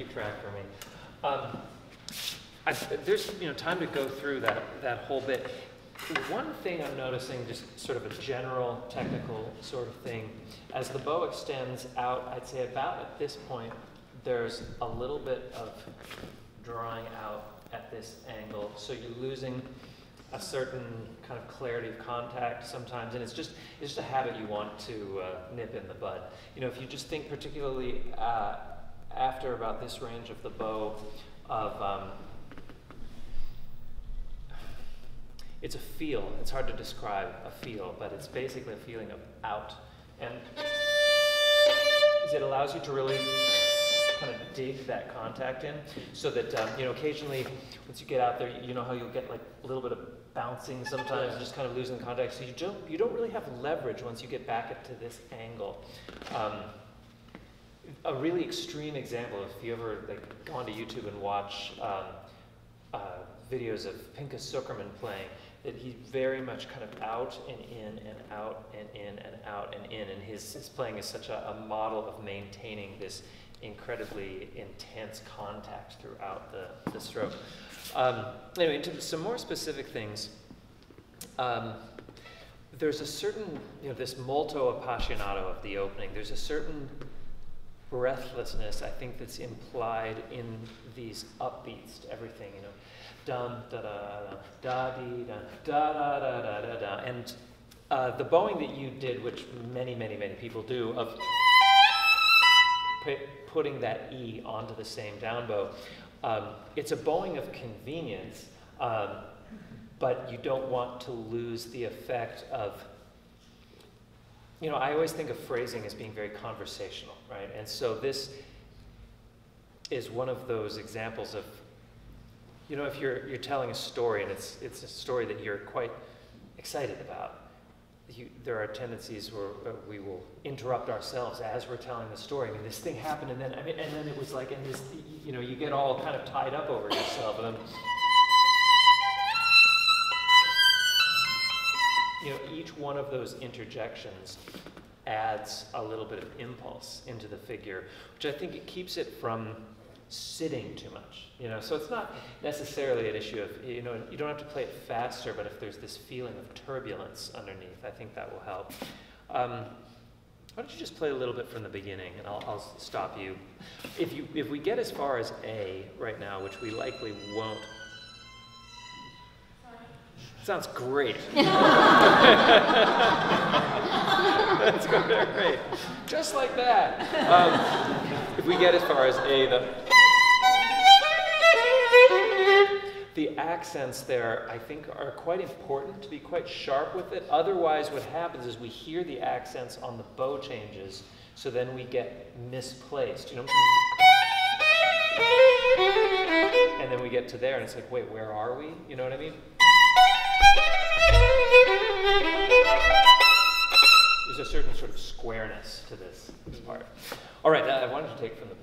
keep track for me? Um, I, there's, you know, time to go through that, that whole bit. One thing I'm noticing, just sort of a general technical sort of thing, as the bow extends out, I'd say about at this point, there's a little bit of drawing out at this angle, so you're losing a certain kind of clarity of contact sometimes, and it's just it's just a habit you want to uh, nip in the bud. You know, if you just think particularly uh, after about this range of the bow of um, it's a feel. It's hard to describe a feel, but it's basically a feeling of out, and it allows you to really kind of dig that contact in, so that um, you know occasionally once you get out there, you know how you'll get like a little bit of bouncing sometimes, and just kind of losing contact. So you don't you don't really have leverage once you get back to this angle. Um, a really extreme example, if you ever like go onto YouTube and watch um, uh, videos of Pinchas Zukerman playing, that he's very much kind of out and in and out and in and out and in, and his, his playing is such a, a model of maintaining this incredibly intense contact throughout the, the stroke. Um, anyway, into some more specific things. Um, there's a certain, you know, this molto appassionato of the opening, there's a certain breathlessness, I think, that's implied in these upbeats to everything, you know. Dum, da, da, da, da, dee, da, da, da, da, da, da, da. And uh, the bowing that you did, which many, many, many people do, of pu- putting that E onto the same down bow, um, it's a bowing of convenience, um, but you don't want to lose the effect of you know, I always think of phrasing as being very conversational, right? And so this is one of those examples of, you know, if you're, you're telling a story and it's, it's a story that you're quite excited about, you, there are tendencies where uh, we will interrupt ourselves as we're telling the story. I mean, this thing happened, and then I mean, and then it was like, and this, you know, you get all kind of tied up over yourself, and you know, each one of those interjections adds a little bit of impulse into the figure, which I think it keeps it from sitting too much. You know, so it's not necessarily an issue of you know you don't have to play it faster, but if there's this feeling of turbulence underneath, I think that will help. Um, why don't you just play a little bit from the beginning, and I'll, I'll stop you. If you if we get as far as A right now, which we likely won't. Sounds great. That's great. Just like that. Um, if we get as far as A, the the accents there, I think, are quite important to be quite sharp with it. Otherwise, what happens is we hear the accents on the bow changes, so then we get misplaced. You know. And then we get to there, and it's like, wait, where are we? You know what I mean? There's a certain sort of squareness to this, this part. All right, I wanted to take from the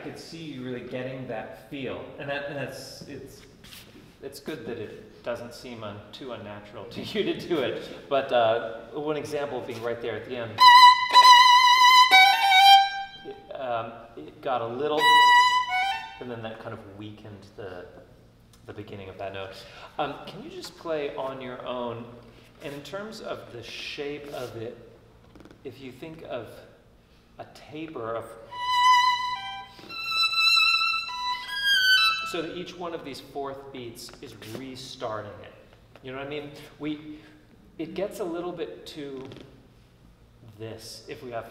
could see you really getting that feel, and that and that's it's it's good that it doesn't seem un, too unnatural to you to do it. But uh, one example being right there at the end, it, um, it got a little, and then that kind of weakened the the beginning of that note. Um, can you just play on your own? And in terms of the shape of it, if you think of a taper of so that each one of these fourth beats is restarting it. You know what I mean? We it gets a little bit to this if we have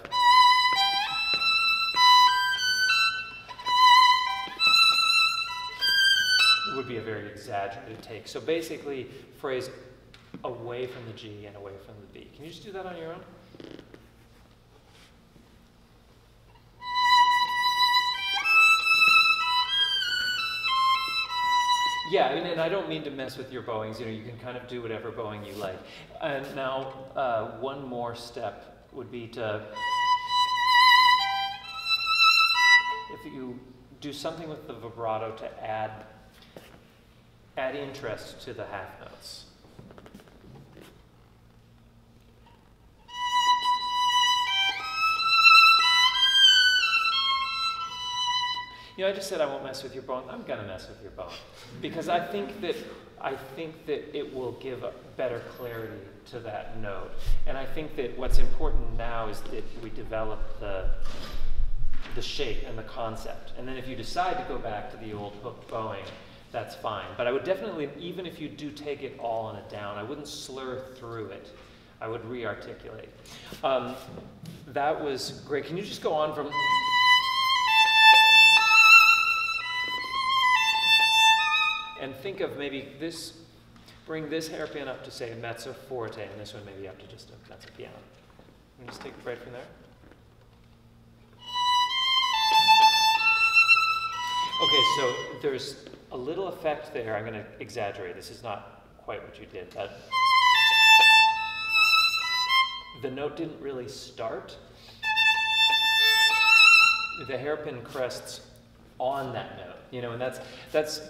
It would be a very exaggerated take. So basically, phrase away from the G and away from the B. Can you just do that on your own? Yeah, and, and, I don't mean to mess with your bowings. You know, you can kind of do whatever bowing you like. And now, uh, one more step would be to, if you do something with the vibrato to add, add interest to the half notes. You know, I just said I won't mess with your bone. I'm gonna mess with your bone because I think that I think that it will give a better clarity to that note. And I think that what's important now is that we develop the the shape and the concept. And then if you decide to go back to the old hooked bowing, that's fine. But I would definitely, even if you do take it all on a down, I wouldn't slur through it. I would re-articulate. Um, that was great. Can you just go on from and think of maybe this, bring this hairpin up to say mezzo forte, and this one maybe up to just a mezzo piano. And just take it right from there. Okay, so there's a little effect there. I'm going to exaggerate. This is not quite what you did. That the note didn't really start. The hairpin crests on that note, you know, and that's that's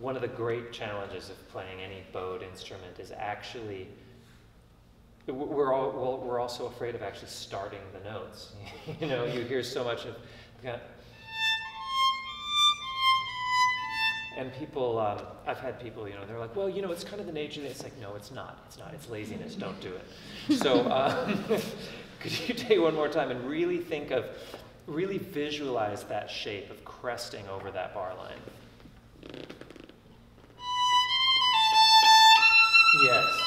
one of the great challenges of playing any bowed instrument is actually we're all we're also afraid of actually starting the notes. you know, you hear so much of and people, um, I've had people, you know, they're like, well, you know, it's kind of the nature of it. It's like, no, it's not. It's not. It's laziness. Don't do it. So, um, could you take one more time and really think of, really visualize that shape of cresting over that bar line? Yes.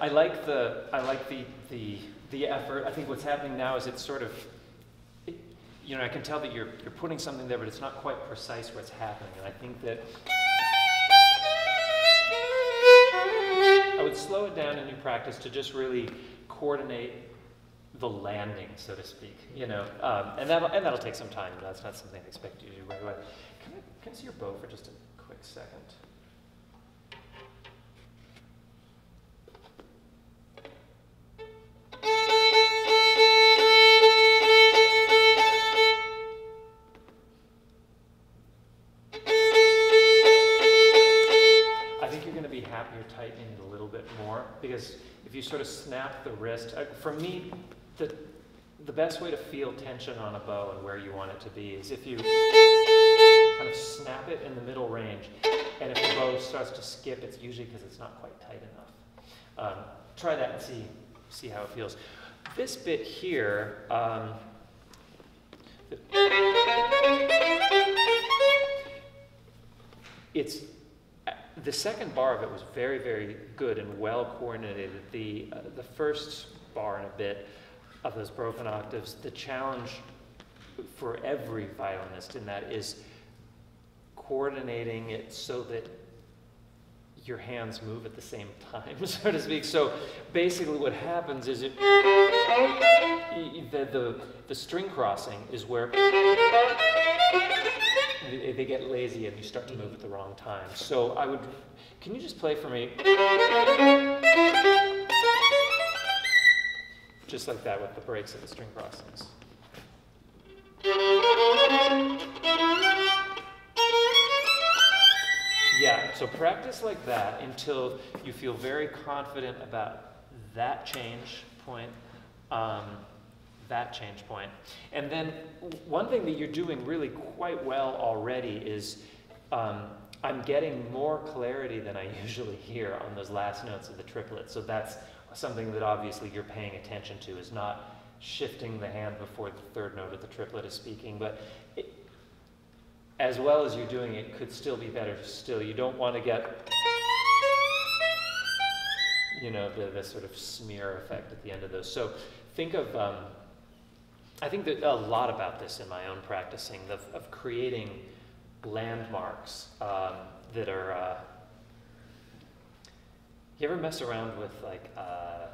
I like the I like the the the effort. I think what's happening now is it's sort of you know I can tell that you're you're putting something there, but it's not quite precise what's happening. And I think that I would slow it down in your practice to just really coordinate the landing, so to speak. You know, um, and that and that'll take some time. That's not something I expect you to do right away. Can I, can I see your bow for just a quick second? For me, the, the best way to feel tension on a bow and where you want it to be is if you kind of snap it in the middle range. And if the bow starts to skip, it's usually because it's not quite tight enough. Um, try that and see, see how it feels. This bit here, um, it's the second bar of it was very, very good and well coordinated. The, uh, the first bar and a bit of those broken octaves, the challenge for every violinist in that is coordinating it so that your hands move at the same time, so to speak. So basically what happens is it, the, the, the string crossing is where they get lazy and you start to move at the wrong time. So I would, can you just play for me? Just like that with the breaks and the string crossings. Yeah, so practice like that until you feel very confident about that change point, um, that change point. And then one thing that you're doing really quite well already is um, I'm getting more clarity than I usually hear on those last notes of the triplet. So that's something that obviously you're paying attention to is not shifting the hand before the third note of the triplet is speaking, but it, as well as you're doing it could still be better still. You don't want to get you know, the, the sort of smear effect at the end of those. So think of, um, I think that a lot about this in my own practicing of, of creating landmarks um, that are. Uh, you ever mess around with like uh,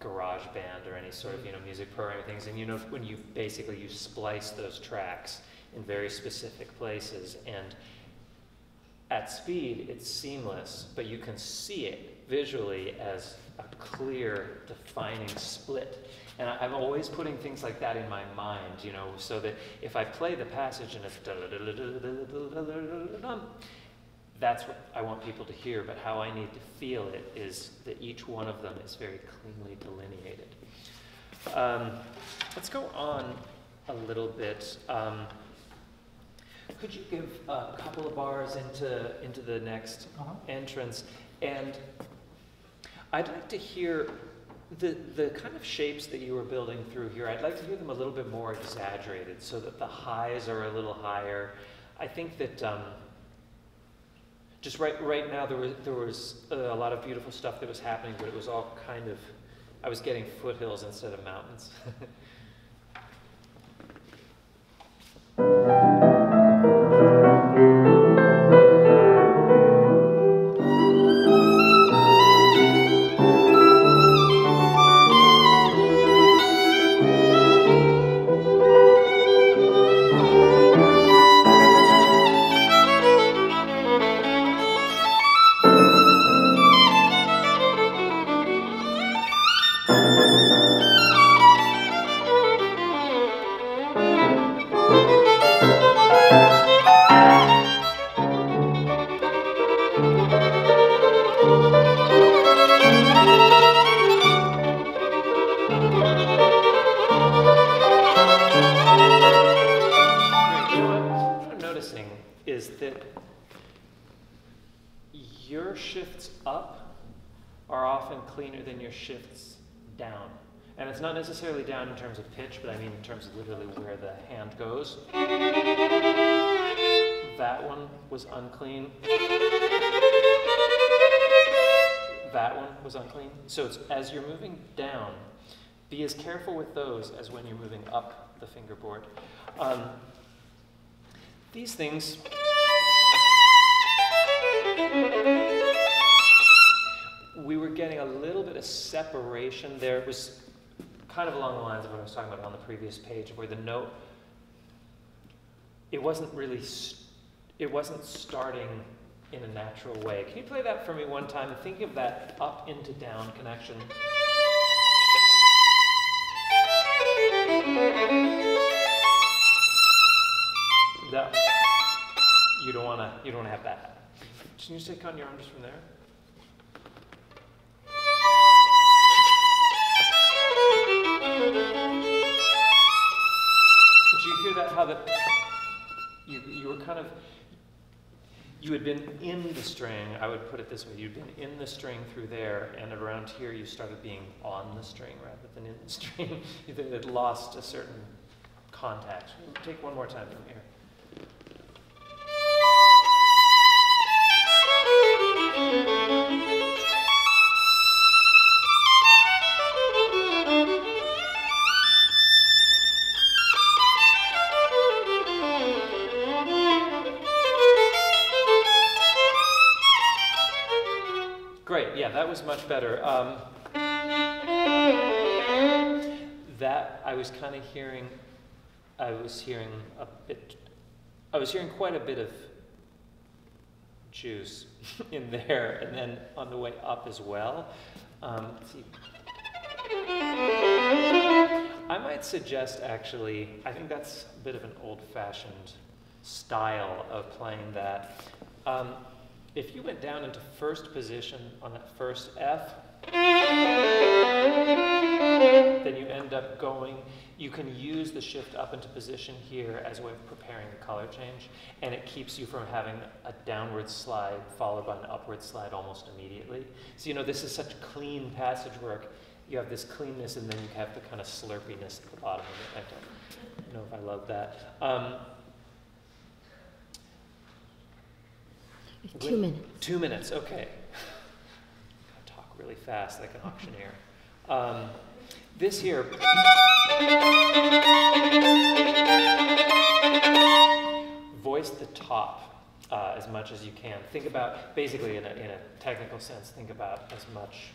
garage band or any sort of you know music programming things? And you know when you basically you splice those tracks in very specific places and at speed it's seamless but you can see it visually as a clear defining split. And I, am always putting things like that in my mind, you know, so that if I play the passage and it's that's what I want people to hear, but how I need to feel it is that each one of them is very cleanly delineated. Um, let's go on a little bit. Um, could you give a couple of bars into, into the next uh-huh. entrance? And I'd like to hear the, the kind of shapes that you were building through here, I'd like to hear them a little bit more exaggerated so that the highs are a little higher. I think that um, just right, right now there was, there was uh, a lot of beautiful stuff that was happening, but it was all kind of, I was getting foothills instead of mountains. So it's, as you're moving down, be as careful with those as when you're moving up the fingerboard. Um, these things. We were getting a little bit of separation there. It was kind of along the lines of what I was talking about on the previous page, where the note, it wasn't really, it wasn't starting in a natural way. Can you play that for me one time? Think of that up into down connection. That, you don't want to. You don't have that. Can you take on your arms from there? Did you hear that? How the you you were kind of you had been in the string, I would put it this way, you'd been in the string through there, and around here you started being on the string rather than in the string. it had lost a certain contact. Take one more time from here. Was much better. Um, that I was kind of hearing, I was hearing a bit, I was hearing quite a bit of juice in there, and then on the way up as well. Um, I might suggest actually, I think that's a bit of an old fashioned style of playing that. Um, if you went down into first position on that first F, then you end up going, you can use the shift up into position here as a way of preparing the color change, and it keeps you from having a downward slide followed by an upward slide almost immediately. So, you know, this is such clean passage work. You have this cleanness, and then you have the kind of slurpiness at the bottom of it. I don't know if I love that. Um, Two minutes. Two minutes, okay. Talk really fast like an auctioneer. Um, this here. Voice the top uh, as much as you can. Think about, basically, in a, in a technical sense, think about as much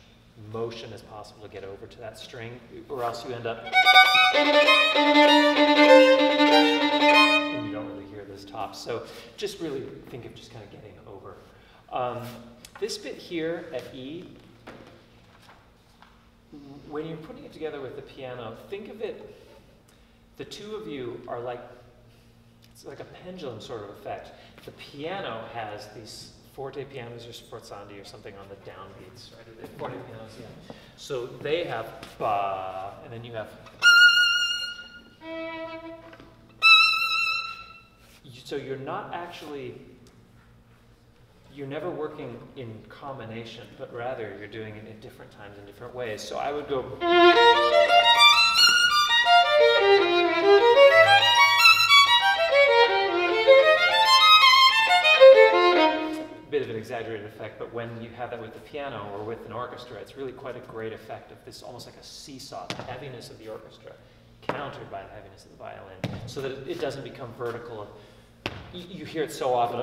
motion as possible to get over to that string, or else you end up. And you don't really hear this top. So just really think of just kind of getting over. Um, this bit here at E, when you're putting it together with the piano, think of it, the two of you are like, it's like a pendulum sort of effect. The piano has these forte pianos or sforzandi or something on the downbeats, right? Forte pianos, yeah. So they have ba, and then you have. So you're not actually, you're never working in combination, but rather you're doing it in different times in different ways. So I would go. A bit of an exaggerated effect, but when you have that with the piano or with an orchestra, it's really quite a great effect of this almost like a seesaw, the heaviness of the orchestra countered by the heaviness of the violin, so that it, doesn't become vertical. You, hear it so often.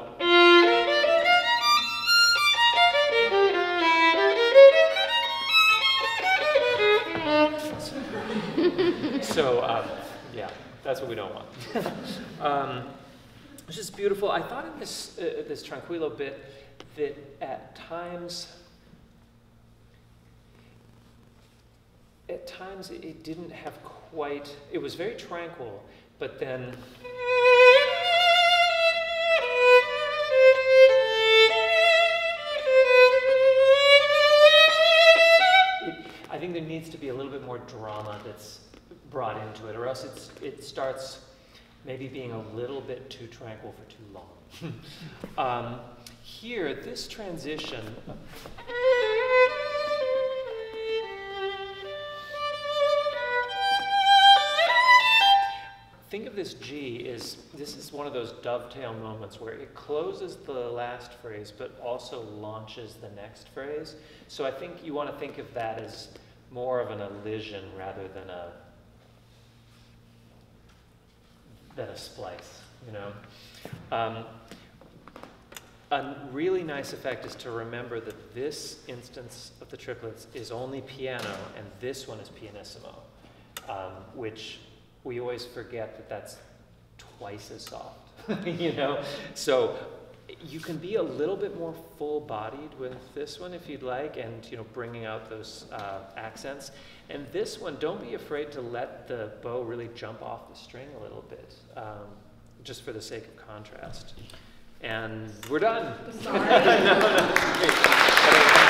so, um, yeah, that's what we don't want. um, it's just beautiful. I thought in this, uh, this Tranquillo bit, that at times, at times it didn't have quite, it was very tranquil, but then. Think there needs to be a little bit more drama that's brought into it, or else it's, it starts maybe being a little bit too tranquil for too long. um, here, this transition. Think of this G as this is one of those dovetail moments where it closes the last phrase but also launches the next phrase. So I think you want to think of that as more of an elision rather than a than a splice, you know. Um, a really nice effect is to remember that this instance of the triplets is only piano and this one is pianissimo, um, which we always forget that that's twice as soft, you know? So you can be a little bit more full-bodied with this one if you'd like and, you know, bringing out those uh, accents. And this one, don't be afraid to let the bow really jump off the string a little bit, um, just for the sake of contrast. And we're done. no, no,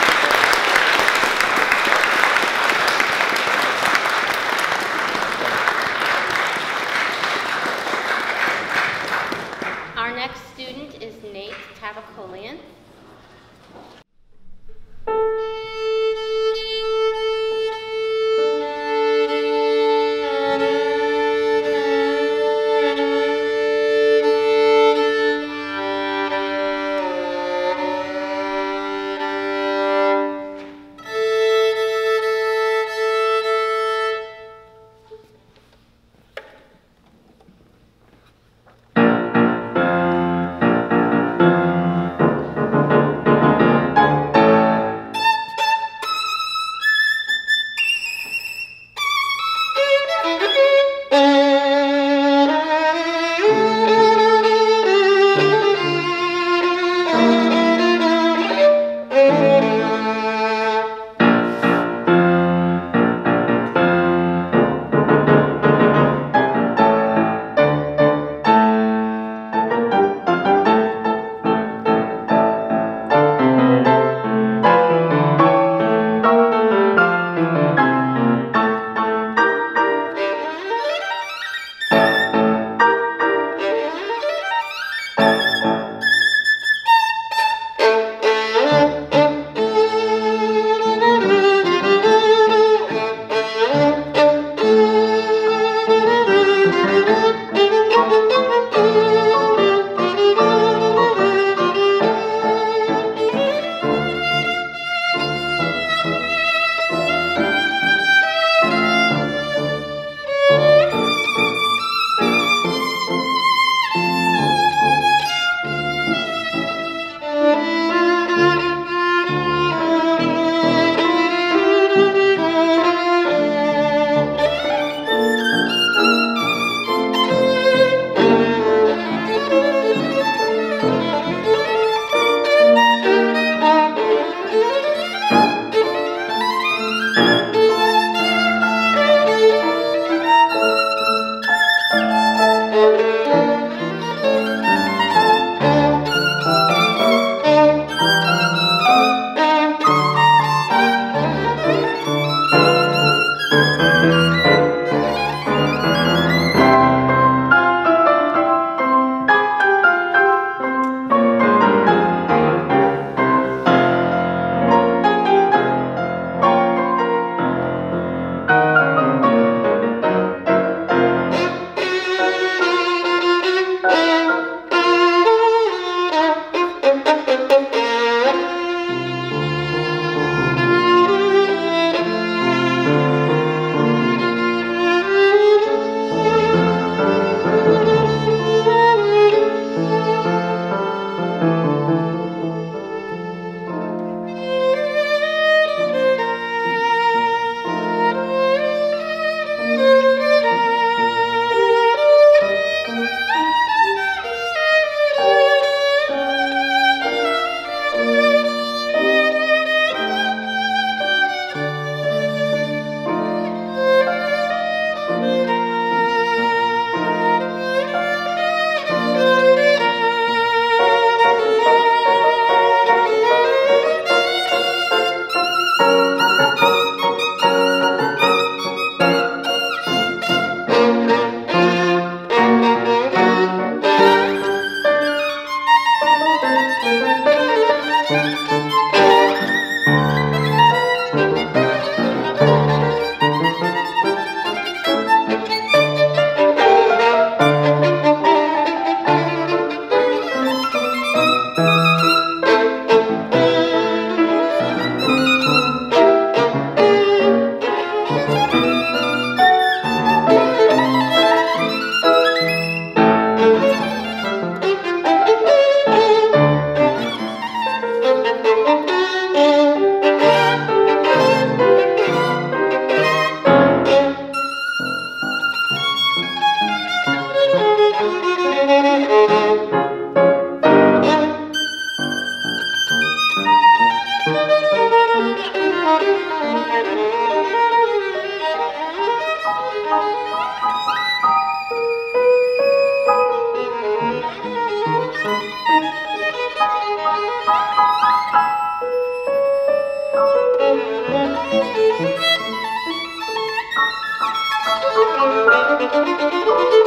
Música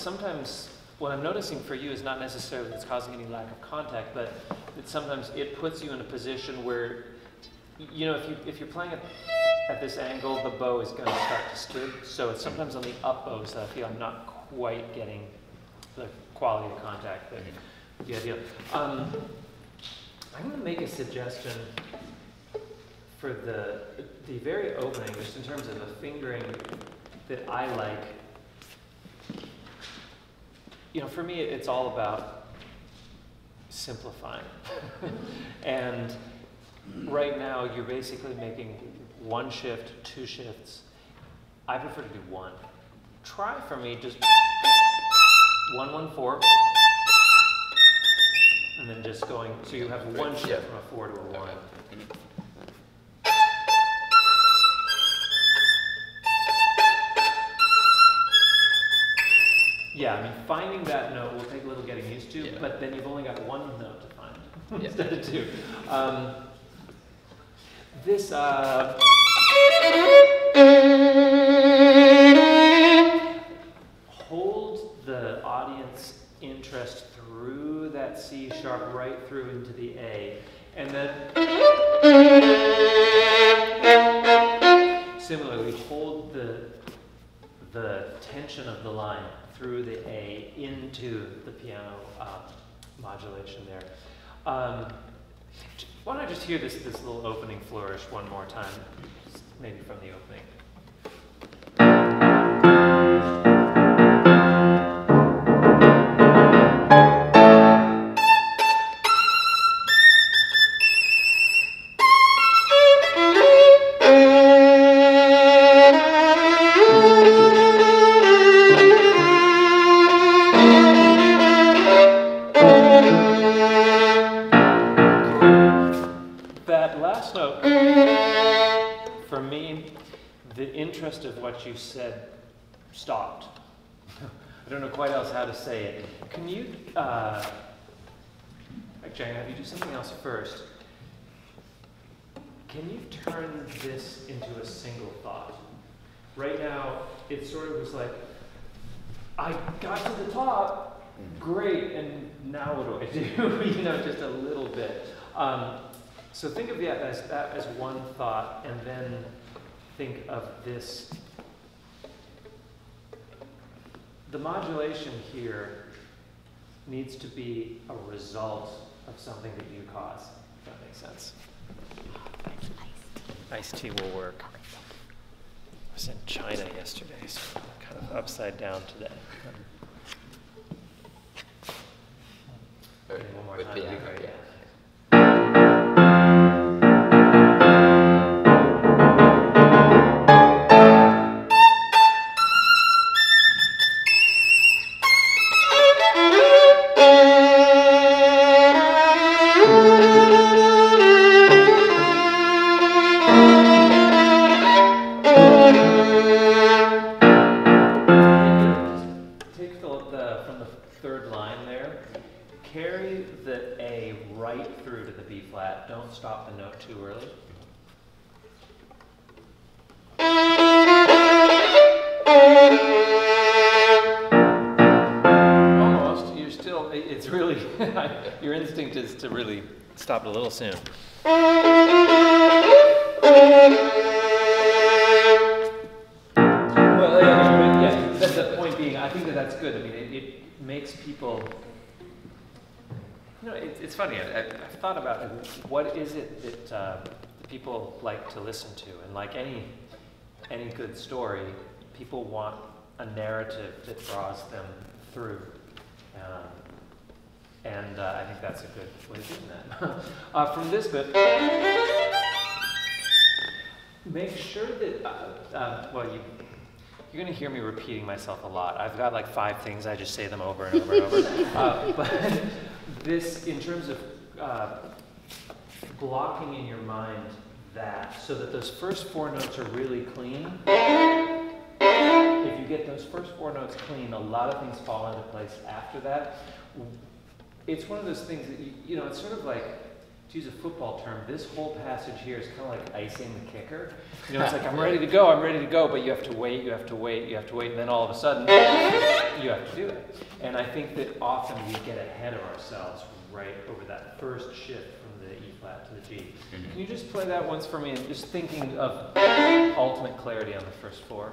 sometimes what I'm noticing for you is not necessarily that it's causing any lack of contact, but that sometimes it puts you in a position where, you know, if you if you're playing at, at this angle, the bow is going to start to skid. So it's sometimes on the up bows that I feel I'm not quite getting the quality of contact that the idea. Um, I'm going to make a suggestion for the the very opening, just in terms of a fingering that I like you know, for me, it's all about simplifying. and right now, you're basically making one shift, two shifts. I prefer to do one. Try for me just one, one, four, and then just going, so you have one shift from a four to a one. Yeah, I mean, finding that note will take a little getting used to, yeah. but then you've only got one note to find yeah. instead of two. Um, this, uh, hold the audience interest through that C sharp right through into the A. And then similarly hold the, the tension of the line through the A into the piano uh, modulation there. Um, why don't I just hear this, this little opening flourish one more time, maybe from the opening. I don't know quite else how to say it. Can you, uh, actually, have you do something else first. Can you turn this into a single thought? Right now, it sort of was like, I got to the top, great, and now what do I do? you know, just a little bit. Um, so think of that as, that as one thought, and then think of this. The modulation here needs to be a result of something that you cause. If that makes sense. Iced tea will work. I was in China yesterday, so I'm kind of upside down today. Maybe one more time would be piano, great. yeah. Little soon. Well, yeah, yeah, that's the point being, I think that that's good. I mean, it, it makes people. You know, it, it's funny. I, I've thought about what is it that uh, people like to listen to, and like any any good story, people want a narrative that draws them through. Um, and uh, I think that's a good way of doing that. uh, from this bit, make sure that, uh, uh, well, you, you're going to hear me repeating myself a lot. I've got like five things, I just say them over and over and over. Uh, but this, in terms of uh, blocking in your mind that, so that those first four notes are really clean. If you get those first four notes clean, a lot of things fall into place after that. It's one of those things that, you, you know, it's sort of like, to use a football term, this whole passage here is kind of like icing the kicker. You know, it's like, I'm ready to go, I'm ready to go, but you have to wait, you have to wait, you have to wait, and then all of a sudden, you have to do it. And I think that often we get ahead of ourselves right over that first shift from the E flat to the G. Mhm. Can you just play that once for me, and just thinking of ultimate clarity on the first four?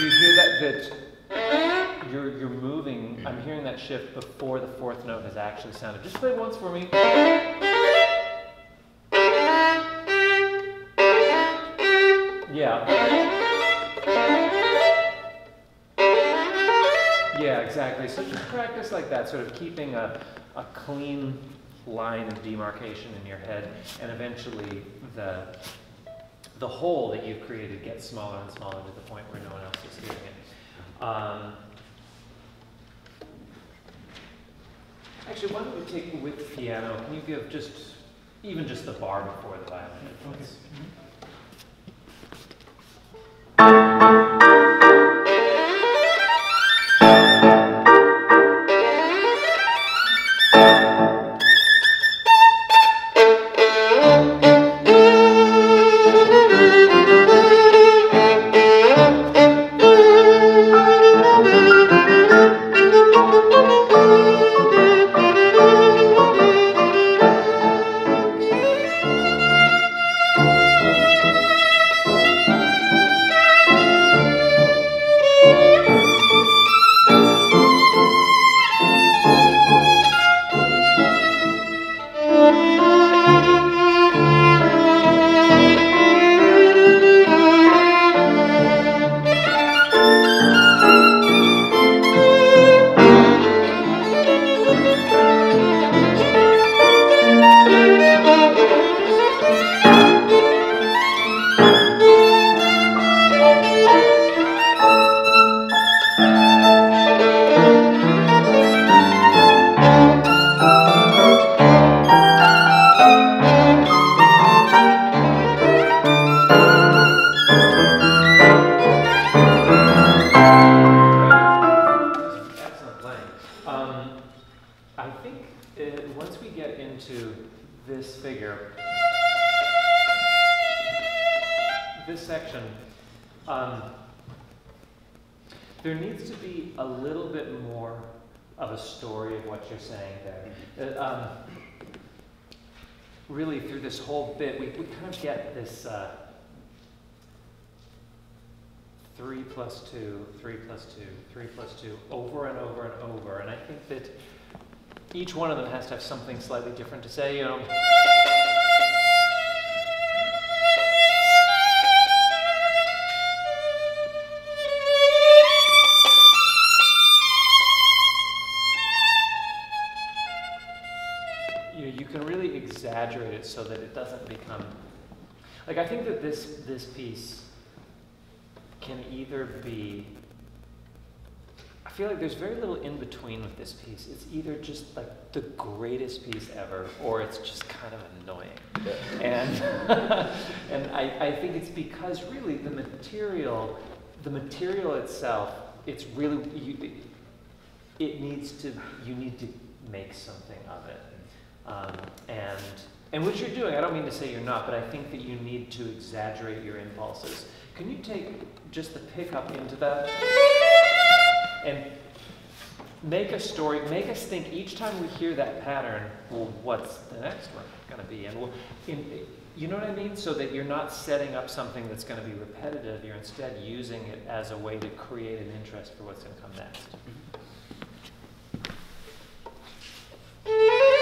Do you hear that? That you're you're moving. I'm hearing that shift before the fourth note has actually sounded. Just play once for me. Yeah. Yeah, exactly. So just practice like that, sort of keeping a, a clean line of demarcation in your head, and eventually the the hole that you've created gets smaller and smaller to the point where no one else is hearing it. Um, actually, why don't we take with piano? Can you give just even just the bar before the violin? please? Thank you. One of them has to have something slightly different to say. You know, you can really exaggerate it so that it doesn't become like I think that this this piece can either be feel like there's very little in between with this piece. It's either just like the greatest piece ever, or it's just kind of annoying. And and I, I think it's because really the material, the material itself, it's really you, it needs to you need to make something of it. Um, and, and what you're doing, I don't mean to say you're not, but I think that you need to exaggerate your impulses. Can you take just the pickup into that and make a story, make us think each time we hear that pattern, well, what's the next one going to be? And we'll, in, you know what I mean? So that you're not setting up something that's going to be repetitive, you're instead using it as a way to create an interest for what's going to come next. Mm-hmm.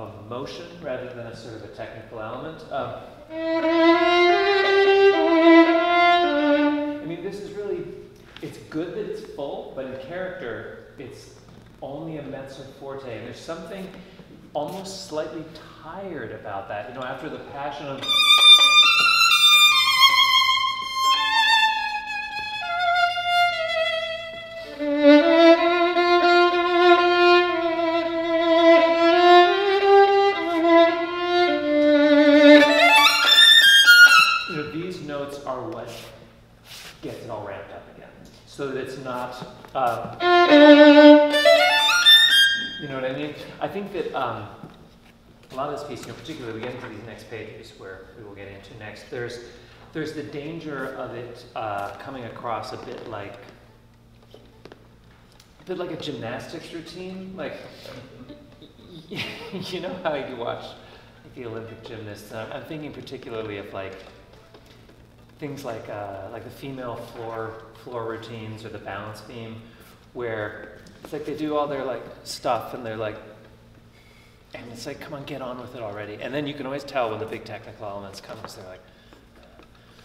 Of motion rather than a sort of a technical element. Um, I mean, this is really it's good that it's full, but in character, it's only a mezzo forte, and there's something almost slightly tired about that. You know, after the passion of you not. Uh, you know what I mean? I think that um, a lot of this piece, you know, particularly we get into these next pages where we will get into next. There's there's the danger of it uh, coming across a bit like a bit like a gymnastics routine, like you know how you watch the Olympic gymnasts. I'm thinking particularly of like things like uh, like the female floor floor routines or the balance beam, where it's like they do all their like stuff and they're like, and it's like, come on, get on with it already. And then you can always tell when the big technical elements come because they're like.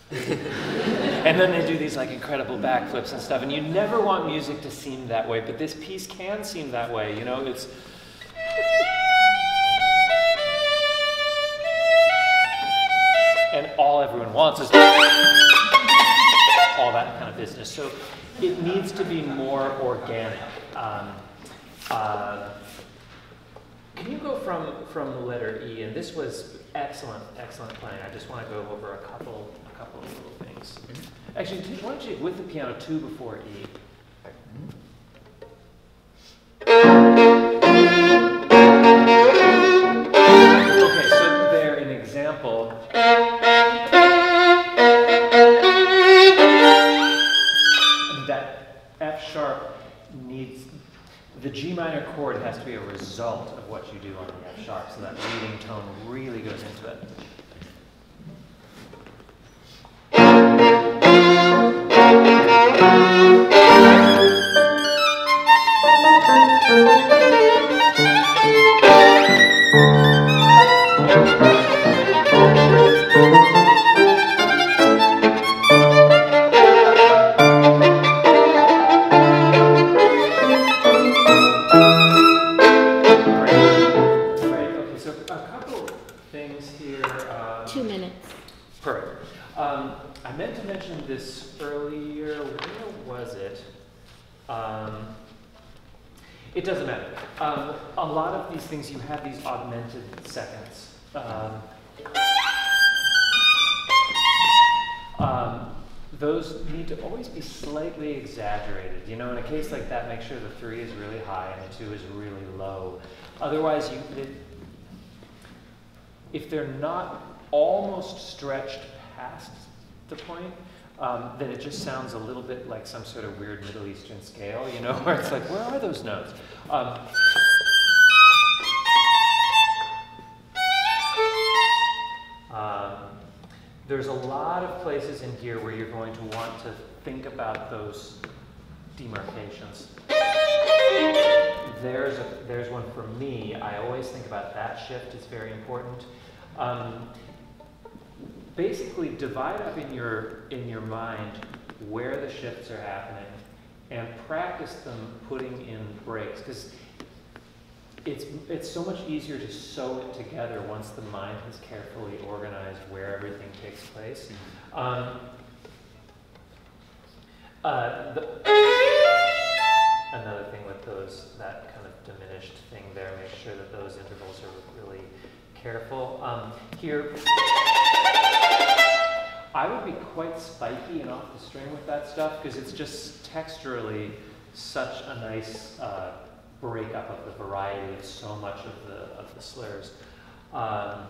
and then they do these like incredible backflips and stuff and you never want music to seem that way but this piece can seem that way you know it's all everyone wants is all that kind of business. So it needs to be more organic. Um, uh, can you go from from the letter E? And this was excellent, excellent playing. I just want to go over a couple a couple of little things. Actually, why don't you with the piano two before E? example, that F sharp needs, the G minor chord has to be a result of what you do on the F sharp, so that leading tone really goes into it. These things, you have these augmented seconds. Um, um, those need to always be slightly exaggerated. You know, in a case like that, make sure the three is really high and the two is really low. Otherwise, you, it, if they're not almost stretched past the point, um, then it just sounds a little bit like some sort of weird Middle Eastern scale, you know, where it's like, where are those notes? Um, um, there's a lot of places in here where you're going to want to think about those demarcations. There's, a, there's one for me. I always think about that shift. It's very important. Um, basically divide up in your, in your mind where the shifts are happening and practice them putting in breaks because it's, it's so much easier to sew it together once the mind has carefully organized where everything takes place. Um, uh, the, another thing with those, that kind of diminished thing there, make sure that those intervals are really careful. Um, here, I would be quite spiky and off the string with that stuff because it's just texturally such a nice uh, breakup of the variety of so much of the, of the slurs. Um,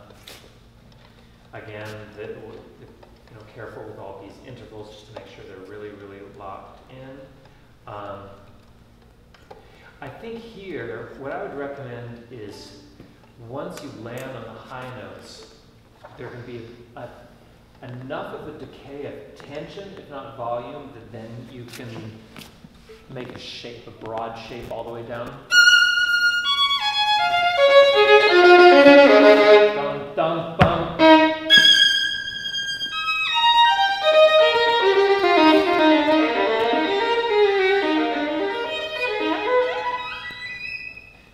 again, the, you know, careful with all these intervals just to make sure they're really, really locked in. Um, I think here, what I would recommend is once you land on the high notes, there can be a enough of a decay of tension, if not volume, that then you can make a shape, a broad shape all the way down. Dum, bum.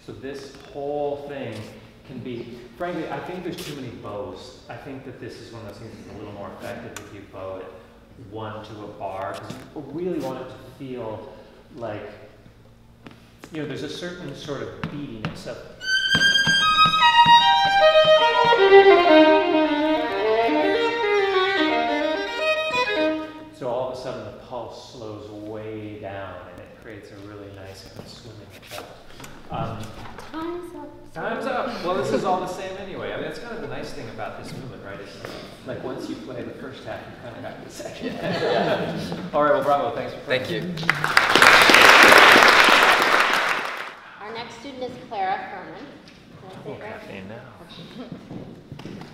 So this whole thing can be, frankly, I think there's too many bows. I think that this is one of those things that's a little more effective if you bow it one to a bar, because you really want it to feel like, you know, there's a certain sort of beatiness of. So all of a sudden the pulse slows way down and it creates a really nice kind of swimming effect. Um, Time's up. Time's up. Well, this is all the same anyway. I mean, that's kind of the nice thing about this movement, right? It's like once you play the first half, you kind of got the second. all right. Well, bravo. Thanks for playing. Thank you. Our next student is Clara Furman. Did I say Oh, caffeine now.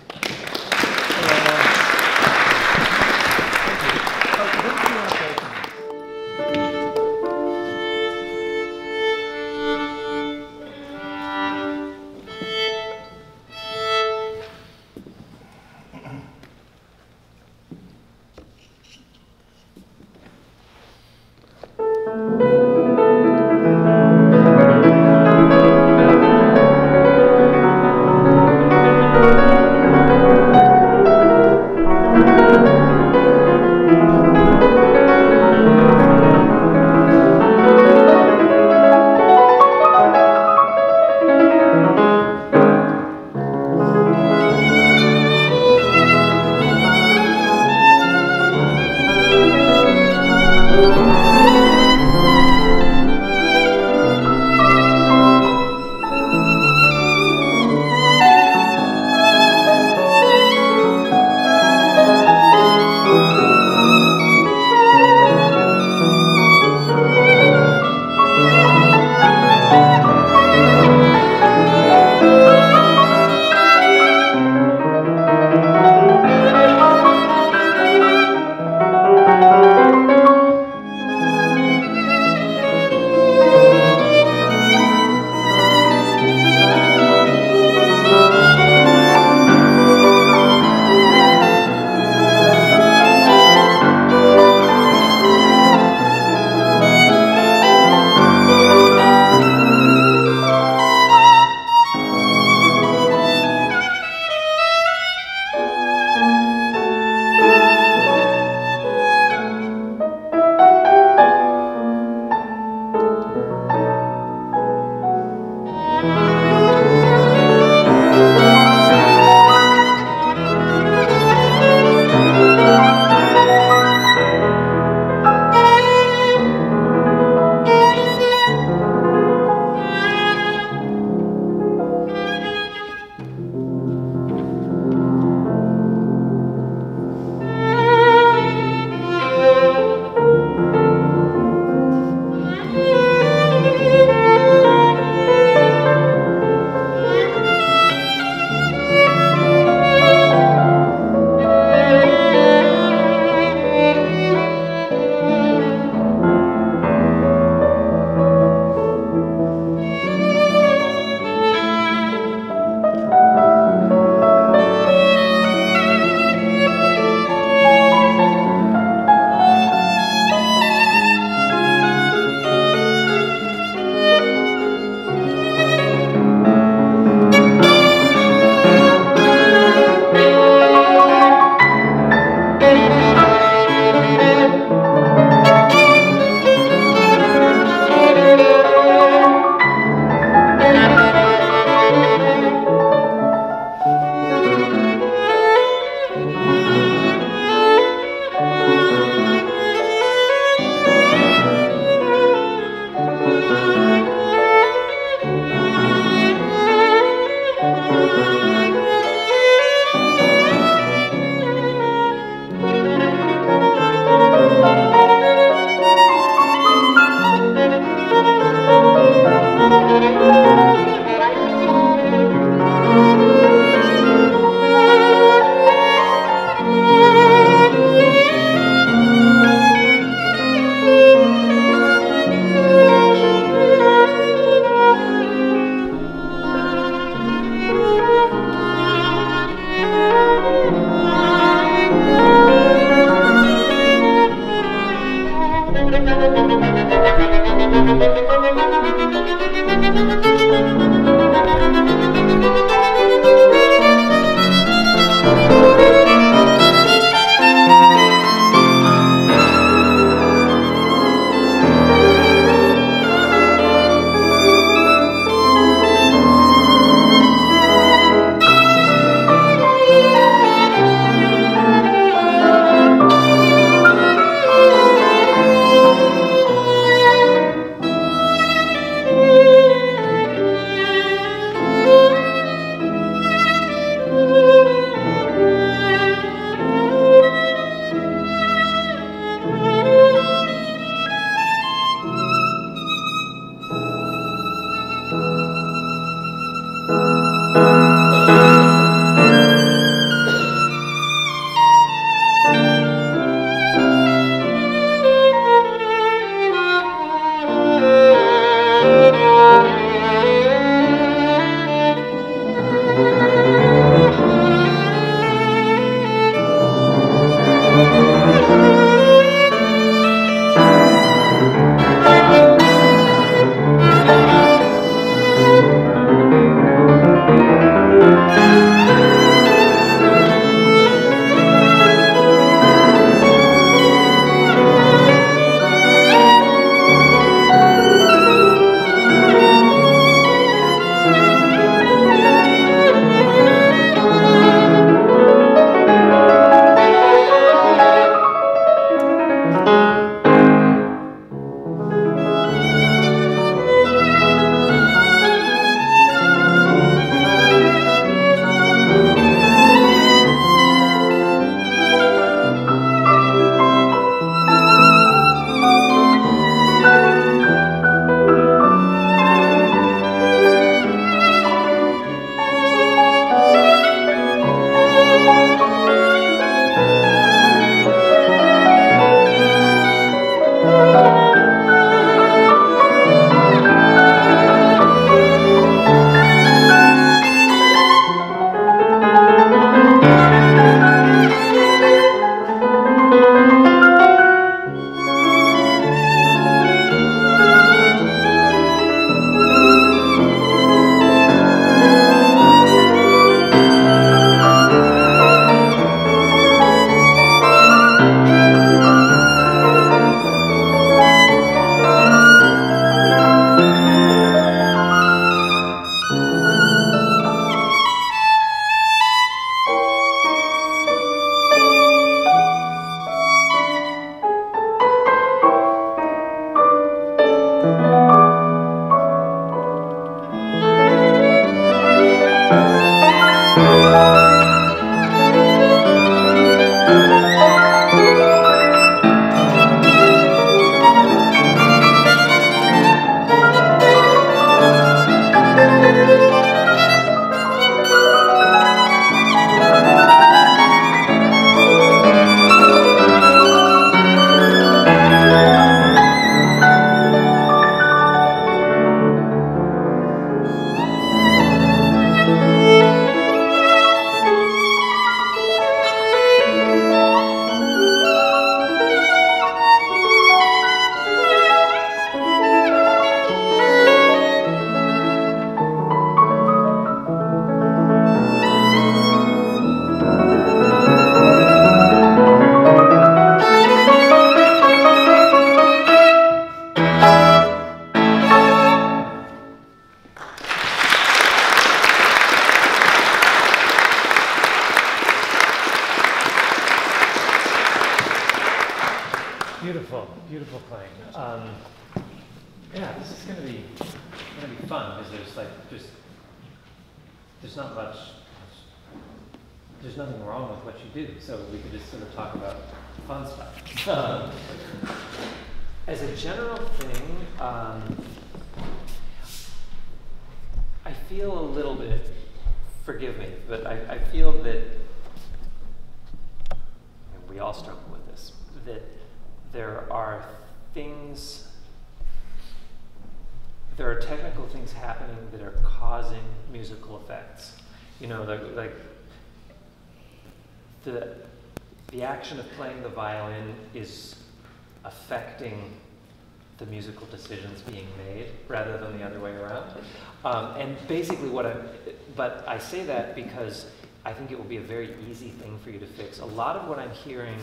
I say that because I think it will be a very easy thing for you to fix. A lot of what I'm hearing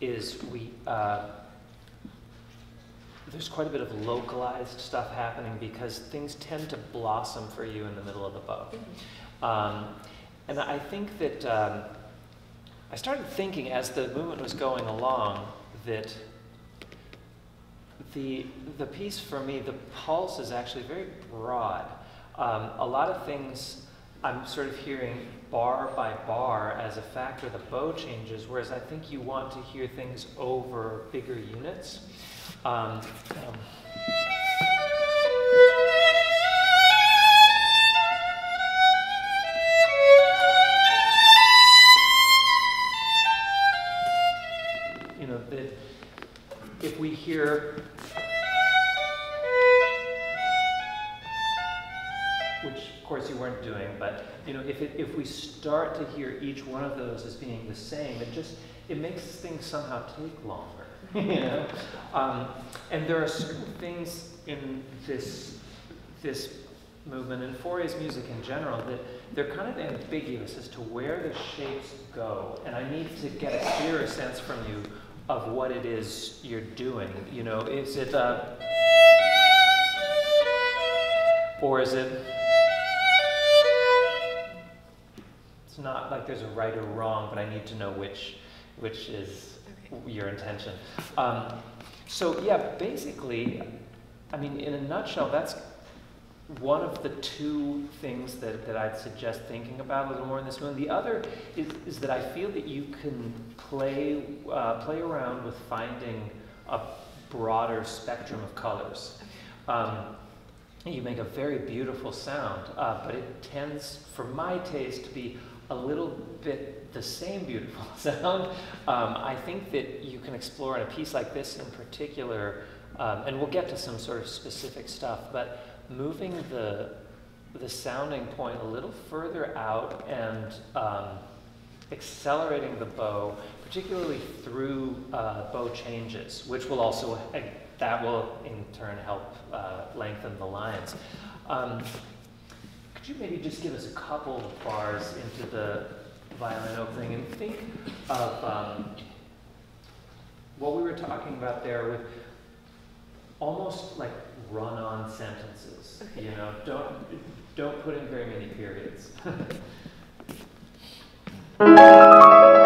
is we, uh, there's quite a bit of localized stuff happening because things tend to blossom for you in the middle of the bow. Um, and I think that um, I started thinking as the movement was going along that the, the piece for me, the pulse is actually very broad. Um, a lot of things I'm sort of hearing bar by bar as a factor, the bow changes, whereas I think you want to hear things over bigger units. Um, um, you know, that if we hear, weren't doing, but you know, if, it, if we start to hear each one of those as being the same, it just, it makes things somehow take longer. you know? Um, and there are certain things in this, this movement and Fauré's music in general that they're kind of ambiguous as to where the shapes go. And I need to get a clearer sense from you of what it is you're doing. You know, is it uh, or is it it's not like there's a right or wrong, but I need to know which which is your intention. Um, so yeah, basically, I mean, in a nutshell, that's one of the two things that, that I'd suggest thinking about a little more in this movie. The other is, is that I feel that you can play, uh, play around with finding a broader spectrum of colors. Um, you make a very beautiful sound, uh, but it tends, for my taste, to be a little bit the same beautiful sound. Um, I think that you can explore in a piece like this in particular, um, and we'll get to some sort of specific stuff, but moving the, the sounding point a little further out and um, accelerating the bow, particularly through uh, bow changes, which will also, that will in turn help uh, lengthen the lines. Could you maybe just give us a couple of bars into the violin opening and think of um, what we were talking about there with almost like run-on sentences. Okay. You know, don't don't put in very many periods.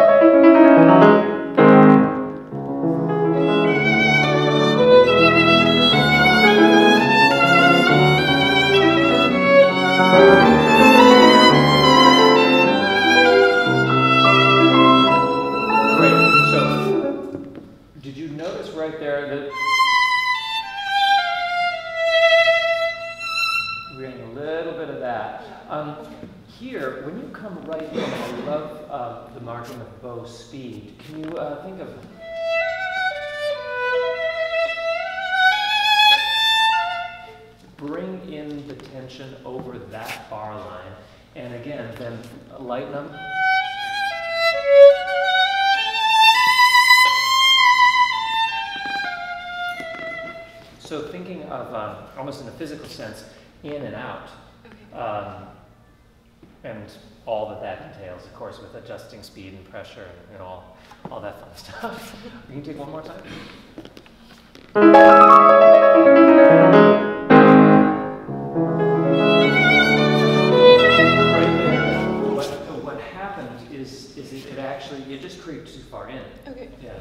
adjusting speed and pressure and, and all, all that fun stuff. you can take one more time. What, happened is, is it, it actually, you just creeped too far in. Okay. Yeah.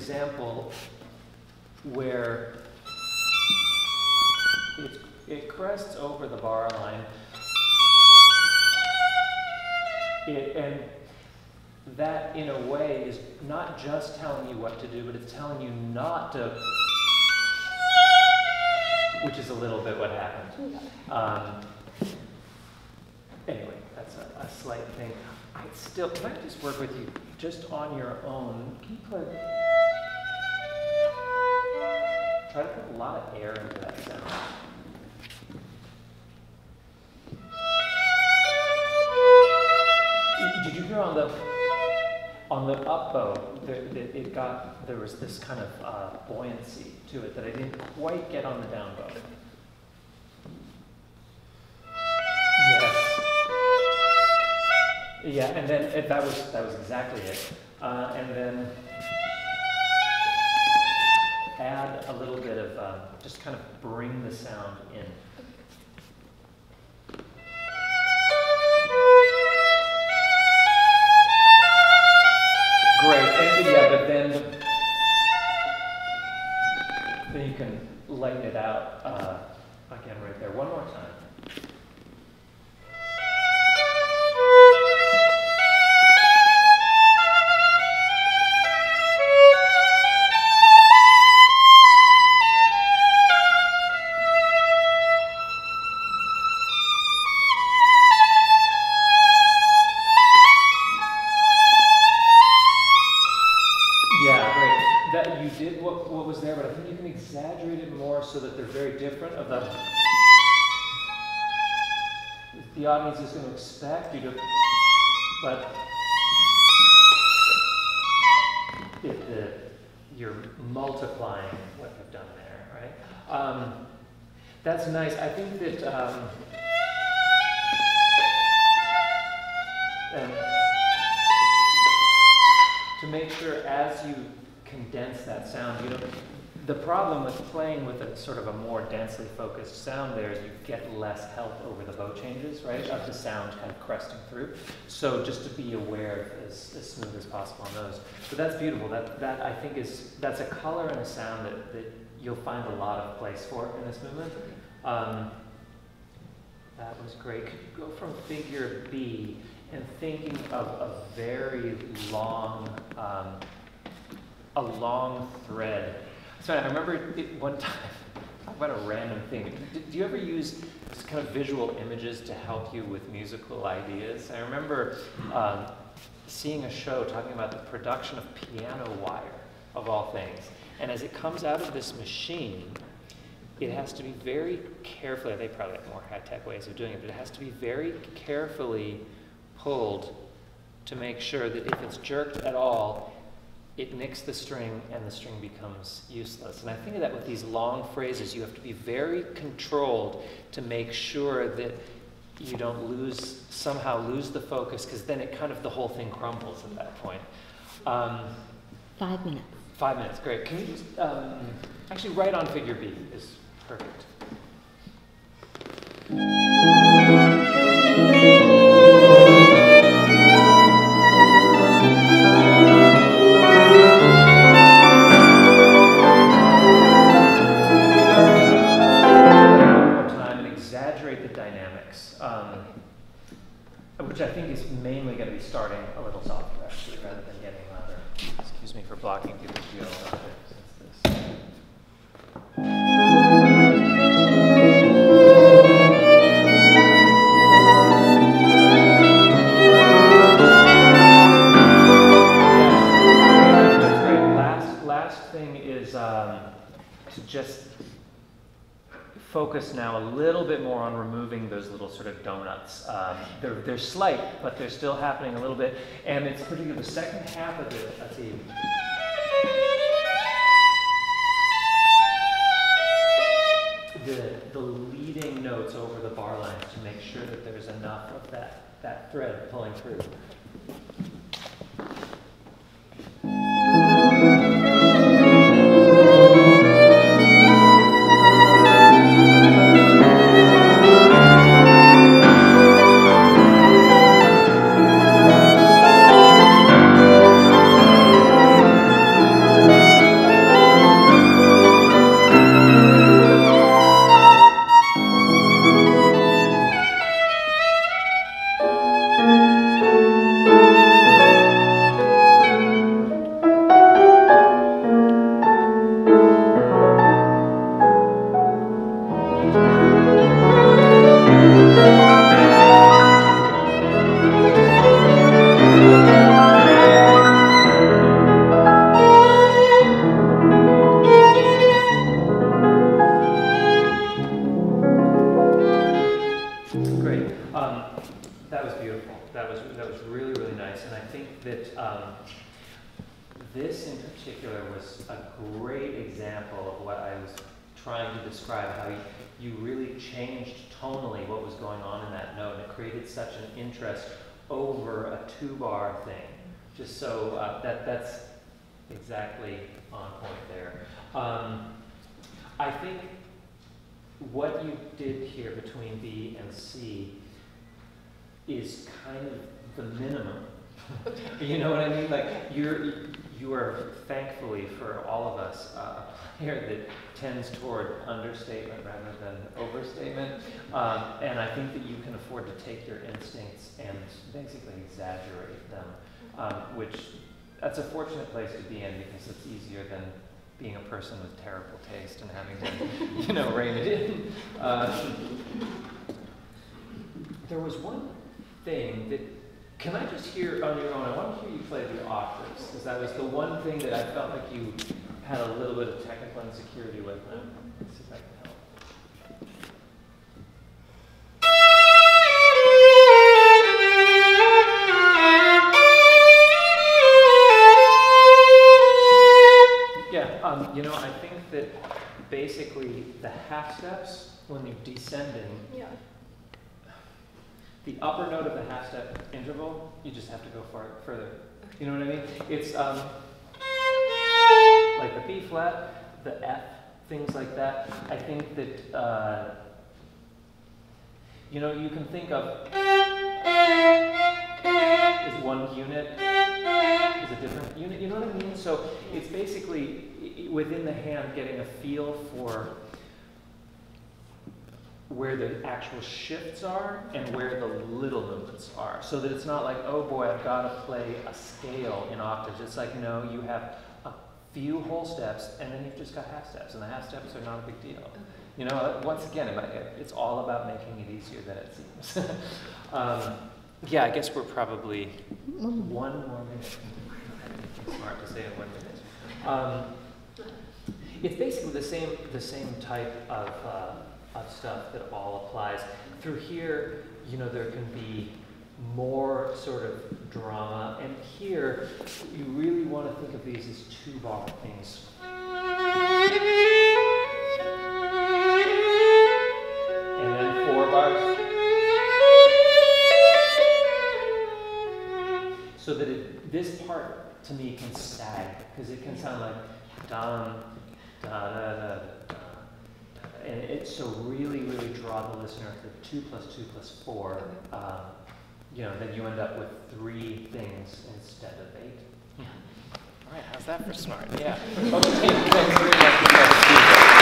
Example where it, it crests over the bar line. It, and that, in a way, is not just telling you what to do, but it's telling you not to, which is a little bit what happened. Um, anyway, that's a, a slight thing. I still, can I just work with you just on your own? Can you play? Try to put a lot of air into that sound. Did you hear on the on the up bow? There, it, it got there was this kind of uh, buoyancy to it that I didn't quite get on the down bow. Yes. Yeah, and then it, that was that was exactly it. Uh, and then add a little bit of um, just kind of bring the sound in. Great, and yeah, but then then you can lighten it out uh, again right there. One more time. Think you can exaggerate it more so that they're very different of the the audience is going to expect you to, but if the you're multiplying what you've done there, right? Um, that's nice. I think that. Um, to make sure as you condense that sound, you know, the problem with playing with a sort of a more densely focused sound there is you get less help over the bow changes, right, of the sound kind of cresting through. So just to be aware as, as smooth as possible on those. But that's beautiful. That, that I think is, that's a color and a sound that, that you'll find a lot of place for in this movement. Um, that was great. Could you go from figure B and thinking of a very long, um, a long thread. So I remember one time, talk about a random thing. Do, do you ever use kind of visual images to help you with musical ideas? I remember um, seeing a show talking about the production of piano wire, of all things. And as it comes out of this machine, it has to be very carefully, they probably have more high-tech ways of doing it, but it has to be very carefully pulled to make sure that if it's jerked at all, it nicks the string and the string becomes useless. And I think of that with these long phrases. You have to be very controlled to make sure that you don't lose, somehow lose the focus, because then it kind of, the whole thing crumbles at that point. Um, Five minutes. five minutes, great. Can you just, um, actually, right on figure B is perfect. Mainly going to be starting a little softer actually, rather than getting louder. Excuse me for blocking people's view. Last, last thing is um, to just focus now a little bit more on removing those little sort of donuts. Um, they're, they're slight, but they're still happening a little bit. And it's particularly the second half of it, let's see. The, the leading notes over the bar lines to make sure that there's enough of that, that thread pulling through. Is kind of the minimum. you know what I mean? Like you're you are thankfully for all of us uh, a player that tends toward understatement rather than overstatement, um, and I think that you can afford to take your instincts and basically exaggerate them, um, which that's a fortunate place to be in because it's easier than being a person with terrible taste and having to, you know, rein it in. Uh, there was one thing that, can I just hear on your own? I want to hear you play the octaves, because that was the one thing that I felt like you had a little bit of technical insecurity with. Let's see if I can help. Yeah, um, you know, I think that basically the half steps when you're descending, Yeah. The upper note of the half step interval, you just have to go far further. You know what I mean? It's um, like the B flat, the F, things like that. I think that uh, you know you can think of is one unit is a different unit. You know what I mean? So it's basically within the hand getting a feel for where the actual shifts are and where the little movements are. So that it's not like, oh boy, I've got to play a scale in octaves. It's like, no, you have a few whole steps and then you've just got half steps, and the half steps are not a big deal. You know, once again, it's all about making it easier than it seems. um, yeah, I guess we're probably one more minute. Smart to say in one minute. Um, it's basically the same the same type of uh, of stuff that all applies. Through here, you know, there can be more sort of drama, and here you really want to think of these as two bar things. And then four bars. So that it, this part to me can sag because it can sound like dum da da da da. And it so really really draw the listener to two plus two plus four. Um, you know, then you end up with three things instead of eight. All right, how's that for smart? Yeah. Okay, thanks very much.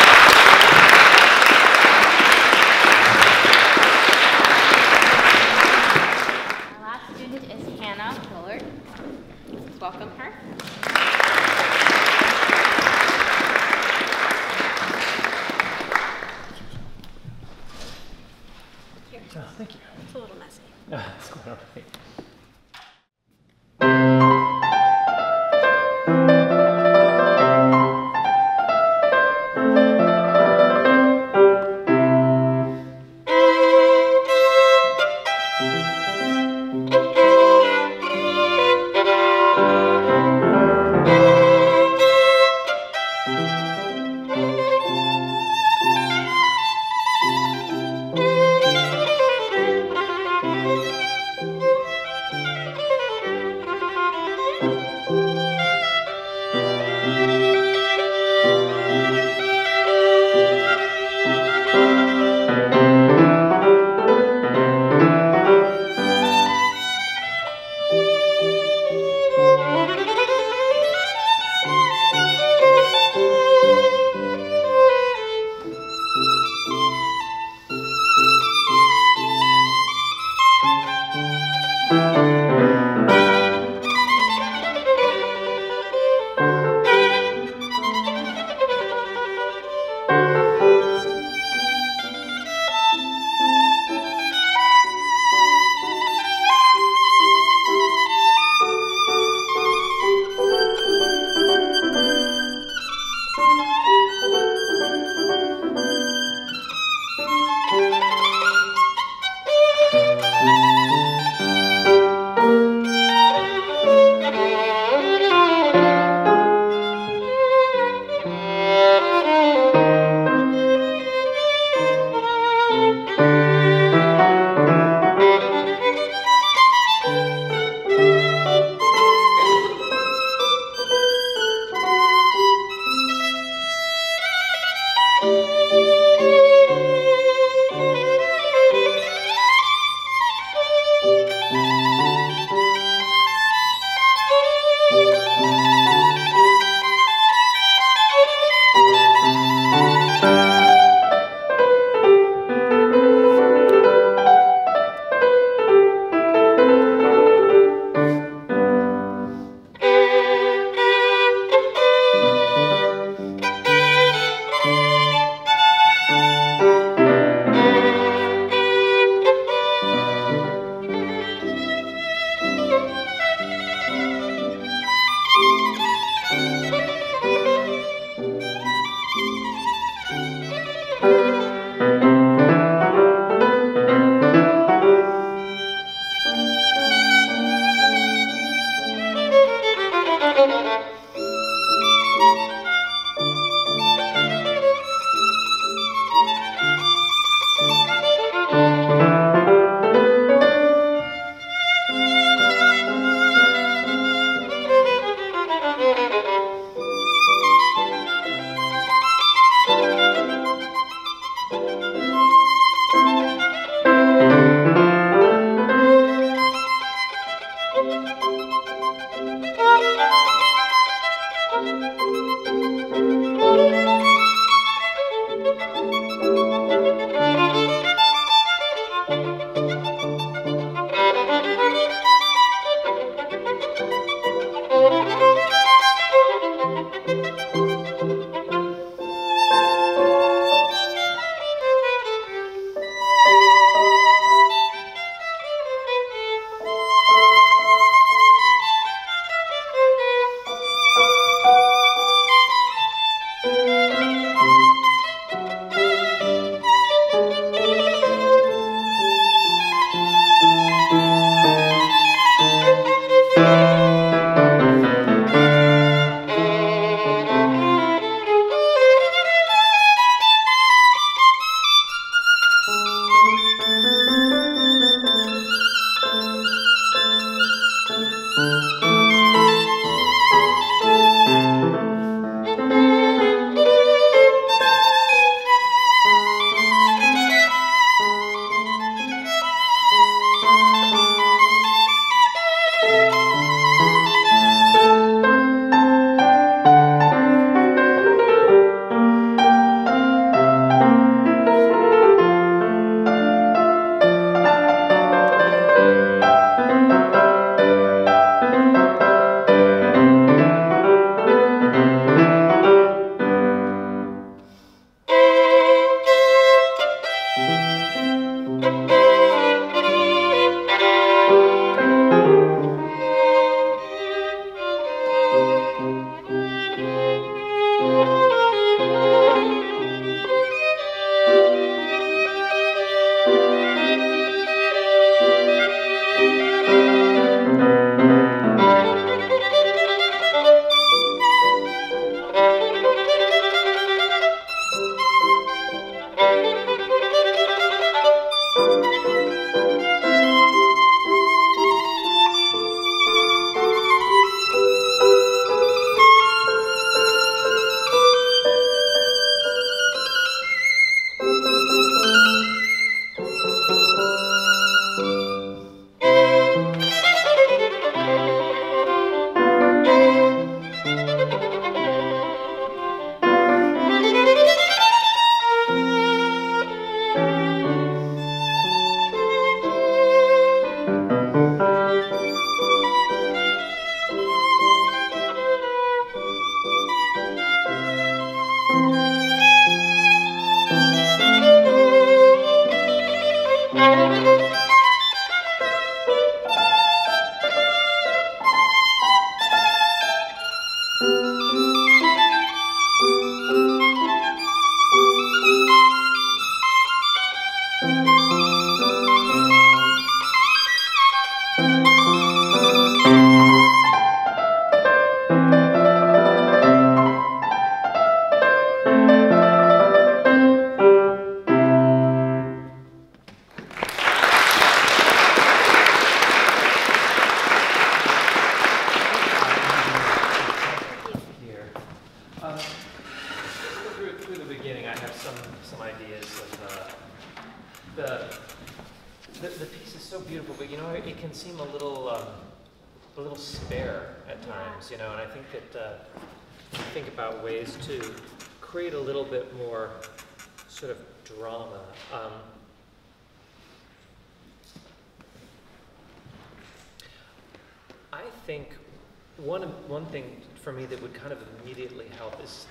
That would kind of immediately help is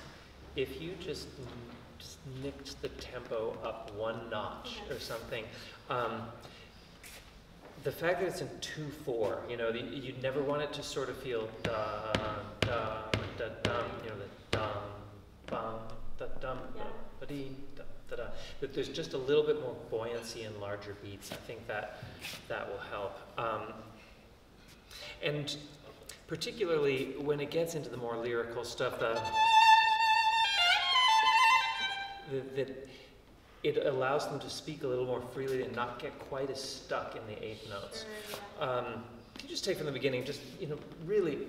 if you just just nicked the tempo up one notch or something. Um, the fact that it's in two four, you know, the, you'd never want it to sort of feel da da da dum, you know, the dum bum da dum Yeah. ba dee da da da. That there's just a little bit more buoyancy in larger beats. I think that that will help. Um, and particularly when it gets into the more lyrical stuff, the, the, that it allows them to speak a little more freely and not get quite as stuck in the eighth notes. Sure, yeah. Um, you just take from the beginning, just you know, really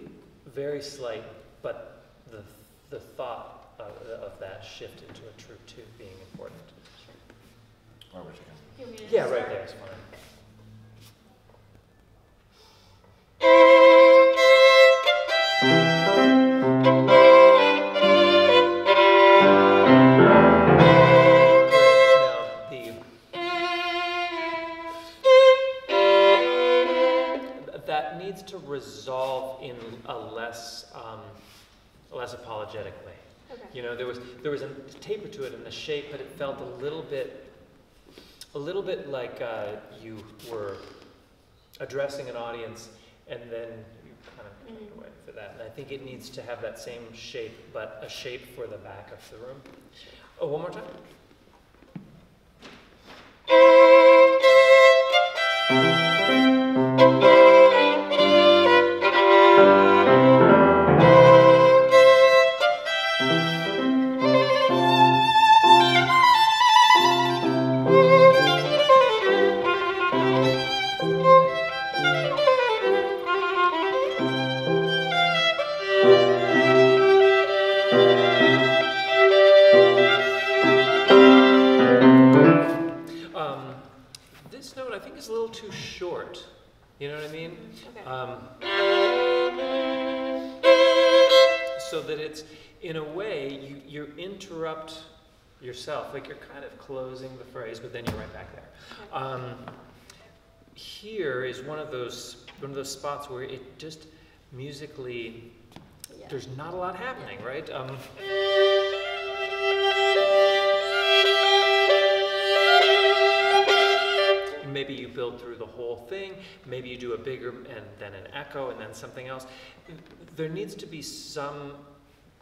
very slight, but the the thought of, of that shift into a true two being important. Or which can. You want me Yeah, right there is fine. less apologetically. Okay. You know, there was there was a taper to it in the shape, but it felt a little bit a little bit like uh, you were addressing an audience, and then you kind of turned Mhm. away for that. And I think it needs to have that same shape, but a shape for the back of the room. Oh, one more time. closing the phrase, but then you're right back there. Um, here is one of those one of those spots where it just musically Yeah. there's not a lot happening, right? Um, maybe you build through the whole thing. Maybe you do a bigger and then an echo and then something else. There needs to be some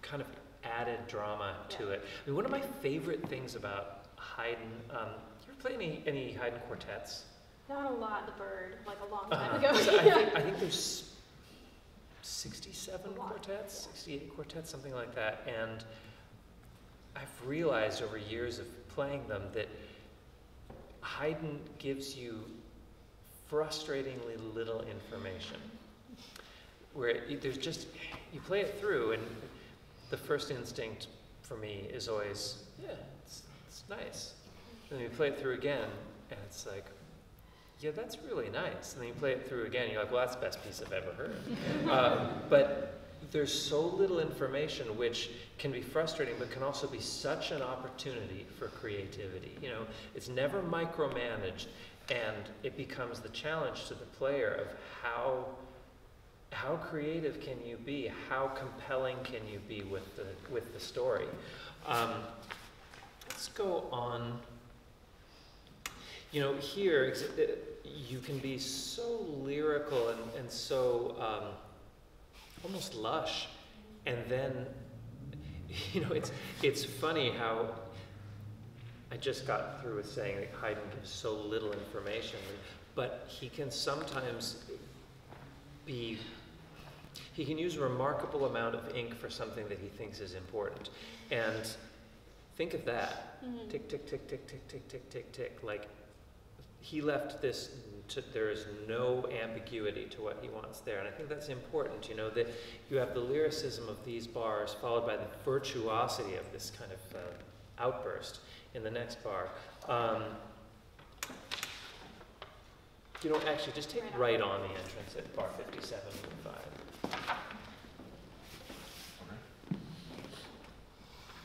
kind of added drama to Yeah. it. I mean, one of my favorite things about Haydn. Um, you ever play any any Haydn quartets? Not a lot, the bird, like a long time Uh-huh. ago. So I, think, I think there's 67 lot, quartets, 68 quartets, something like that. And I've realized over years of playing them that Haydn gives you frustratingly little information. Where it, there's just, you play it through, and the first instinct for me is always, yeah, nice. And then you play it through again, and it's like, yeah, that's really nice. And then you play it through again, you're like, well, that's the best piece I've ever heard. um, but there's so little information, which can be frustrating, but can also be such an opportunity for creativity. You know, it's never micromanaged, and it becomes the challenge to the player of how how creative can you be? How compelling can you be with the with the story? Um, let's go on. You know, here uh, you can be so lyrical and, and so um, almost lush, and then you know it's it's funny how I just got through with saying that Haydn gives so little information, but he can sometimes be he can use a remarkable amount of ink for something that he thinks is important. And think of that. Mhm. Tick, tick, tick, tick, tick, tick, tick, tick, tick. Like, he left this, to, there is no ambiguity to what he wants there. And I think that's important, you know, that you have the lyricism of these bars followed by the virtuosity of this kind of uh, outburst in the next bar. Um, you know, actually, just take Right on. right on the entrance at bar 57 and 5. Beautiful. So that was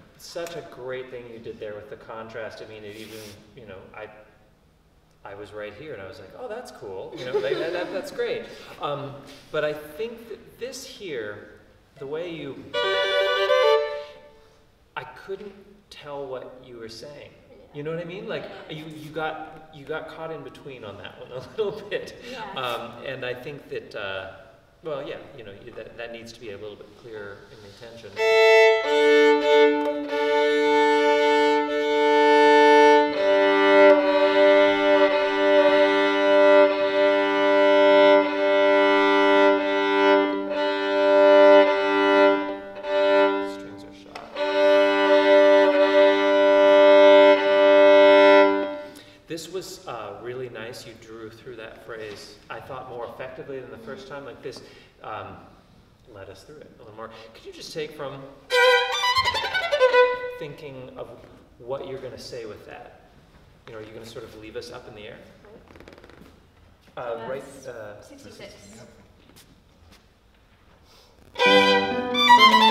such a great thing you did there with the contrast. I mean, it even you know I I was right here and I was like, oh, that's cool. You know, like, that, that- that's great. Um, but I think that this here, the way you, I couldn't tell what you were saying. You know what I mean? Like you, you got you got caught in between on that one a little bit. Yes. Um, and I think that, uh, well, yeah, you know, that, that needs to be a little bit clearer in the attention. Strings are shot. This was uh, really nice. You drew through that phrase, I thought, more effectively than the first time. Like this, um, led us through it a little more. Could you just take from thinking of what you're going to say with that? You know, are you going to sort of leave us up in the air? Uh, right. That's Uh, 66. Yep.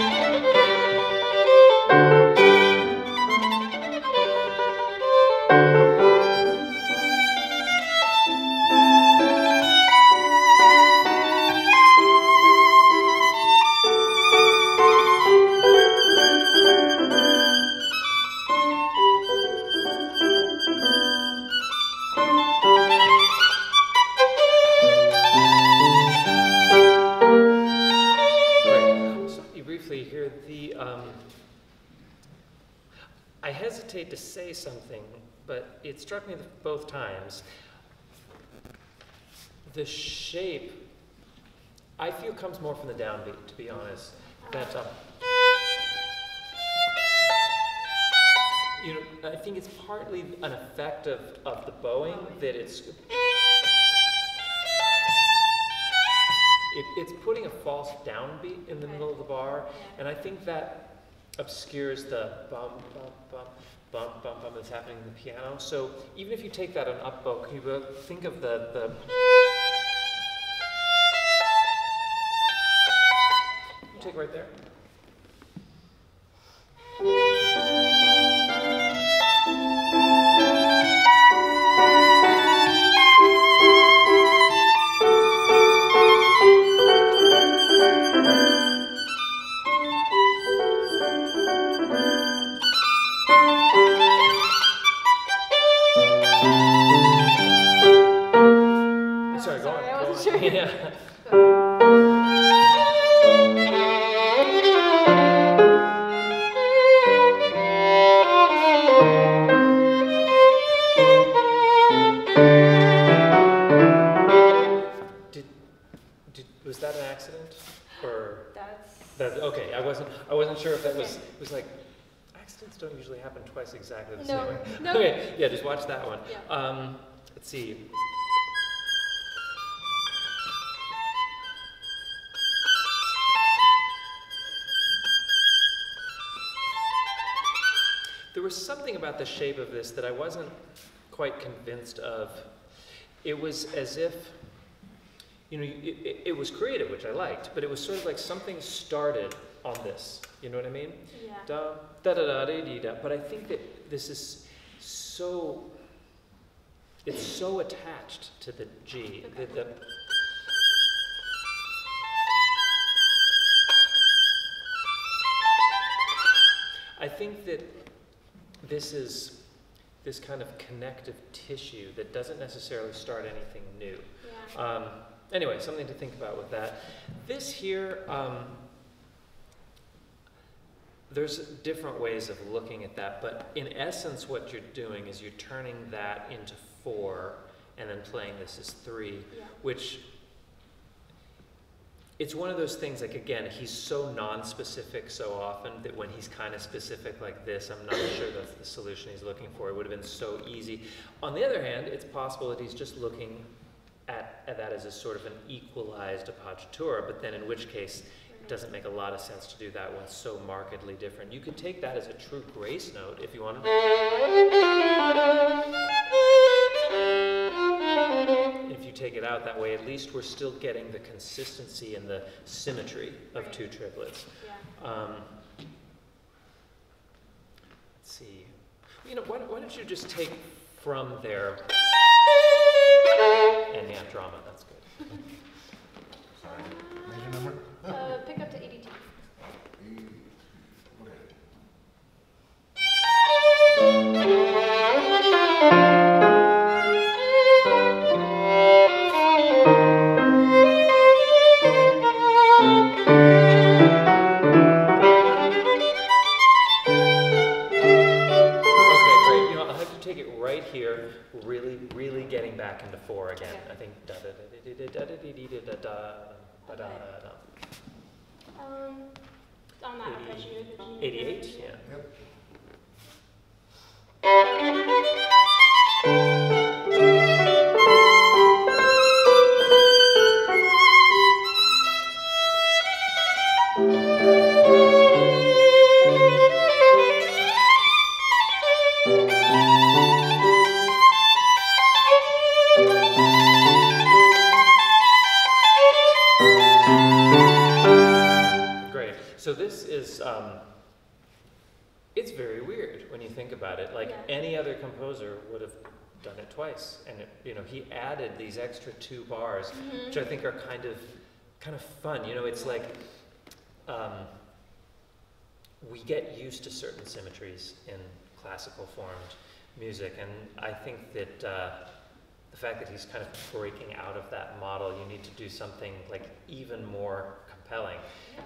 Times. The shape, I feel comes more from the downbeat, to be honest. That, um, you know, I think it's partly an effect of, of the bowing that it's, it, it's putting a false downbeat in the middle of the bar, and I think that obscures the bum, bum, bum, bum, bum, bum that's happening in the piano. So even if you take that on up bow, can you think of the, the you take right there? Yeah, just watch that one. Yeah. Um, let's see. There was something about the shape of this that I wasn't quite convinced of. It was as if, you know, it, it, it was creative, which I liked, but it was sort of like something started on this. You know what I mean? Yeah. Da da da da dee da. But I think that this is so. It's so attached to the G that the. I think that this is this kind of connective tissue that doesn't necessarily start anything new. Yeah. Um, anyway, something to think about with that. This here, um, there's different ways of looking at that, but in essence, what you're doing is you're turning that into four and then playing this as three, Yeah. which it's one of those things like again he's so non-specific so often that when he's kind of specific like this i'm not sure that's the solution he's looking for it would have been so easy on the other hand it's possible that he's just looking at, at that as a sort of an equalized appoggiatura but then in which case doesn't make a lot of sense to do that when it's so markedly different you could take that as a true grace note if you wanted to. if you take it out that way, at least we're still getting the consistency and the symmetry of two triplets. Yeah. Um, let's see. You know, why, don't- why don't you just take from there and yeah, drama. That's good. Sorry. Major number? Uh, pick up to 82. Okay. Okay, great. You know, I'll have you take it right here, really, really getting back into four again. I think da da da da da da da da da da da da da. Um, on that arpeggio. that you- Eighty-eight, yeah. Yep. So this is, um, it's very weird when you think about it. Like Yeah. any other composer would have done it twice, and it, you know he added these extra two bars, Mhm. which I think are kind of, kind of fun. You know, it's like, um, we get used to certain symmetries in classical formed music, and I think that. Uh, the fact that he's kind of breaking out of that model, you need to do something like even more compelling. It-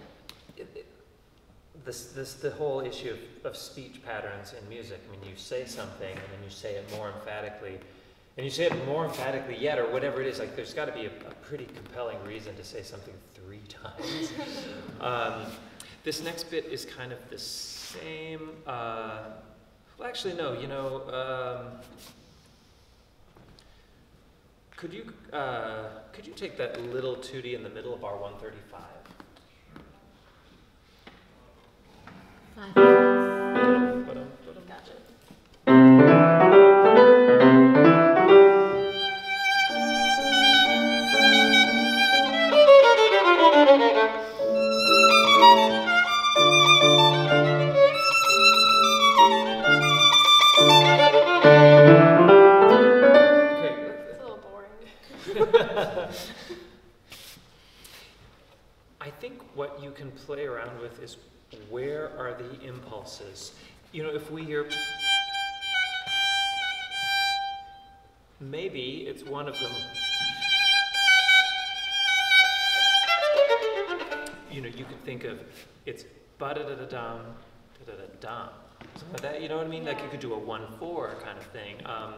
This, this, the whole issue of, of speech patterns in music. I mean, you say something and then you say it more emphatically, and you say it more emphatically yet, or whatever it is. Like, there's got to be a, a pretty compelling reason to say something three times. um, this next bit is kind of the same. Uh, well, actually, no. You know, um, could you uh, could you take that little 2D in the middle of our 135? Five. Ba-dum, ba-dum, ba-dum. Gotcha. Okay. It's a little boring. I think what you can play around with is where are the impulses? You know, if we hear. Maybe it's one of them. You know, you could think of it's ba da da da dum, da da da dum. Something like that, you know what I mean? Like you could do a 1 4 kind of thing. Um,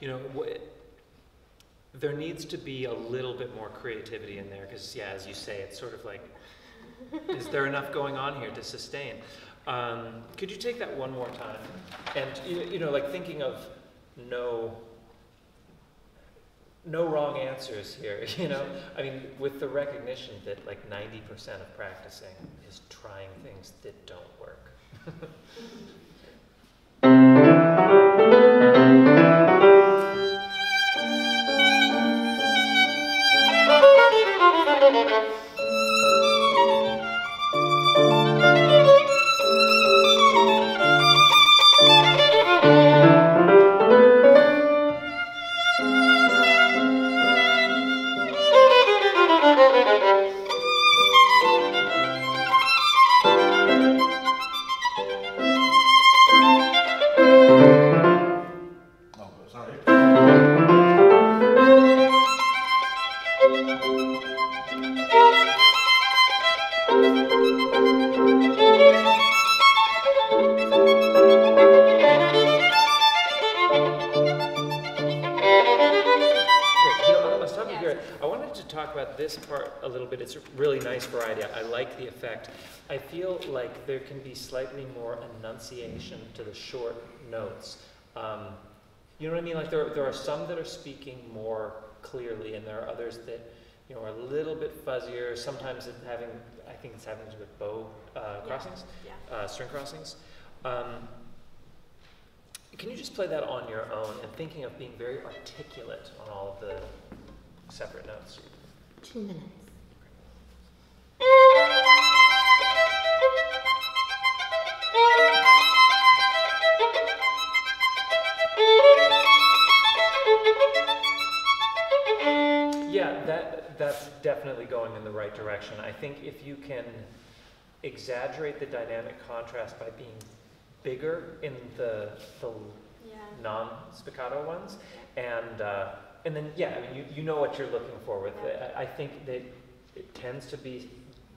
you know, wh- there needs to be a little bit more creativity in there because, yeah, as you say, it's sort of like, is there enough going on here to sustain? Um, could you take that one more time? And you, you know, like thinking of no, no wrong answers here. You know, I mean, with the recognition that like ninety percent of practicing is trying things that don't work. Like there can be slightly more enunciation to the short notes. Um, you know what I mean? Like there, there are some that are speaking more clearly, and there are others that you know are a little bit fuzzier. Sometimes it's having, I think it's having to do with bow uh, crossings, Yeah. uh, string crossings. Um, can you just play that on your own and thinking of being very articulate on all of the separate notes? Two minutes. Yeah, that, that's definitely going in the right direction. I think if you can exaggerate the dynamic contrast by being bigger in the, the Yeah. non-spiccato ones, and, uh, and then, yeah, I mean, you, you know what you're looking for with it. I, I think that it tends to be,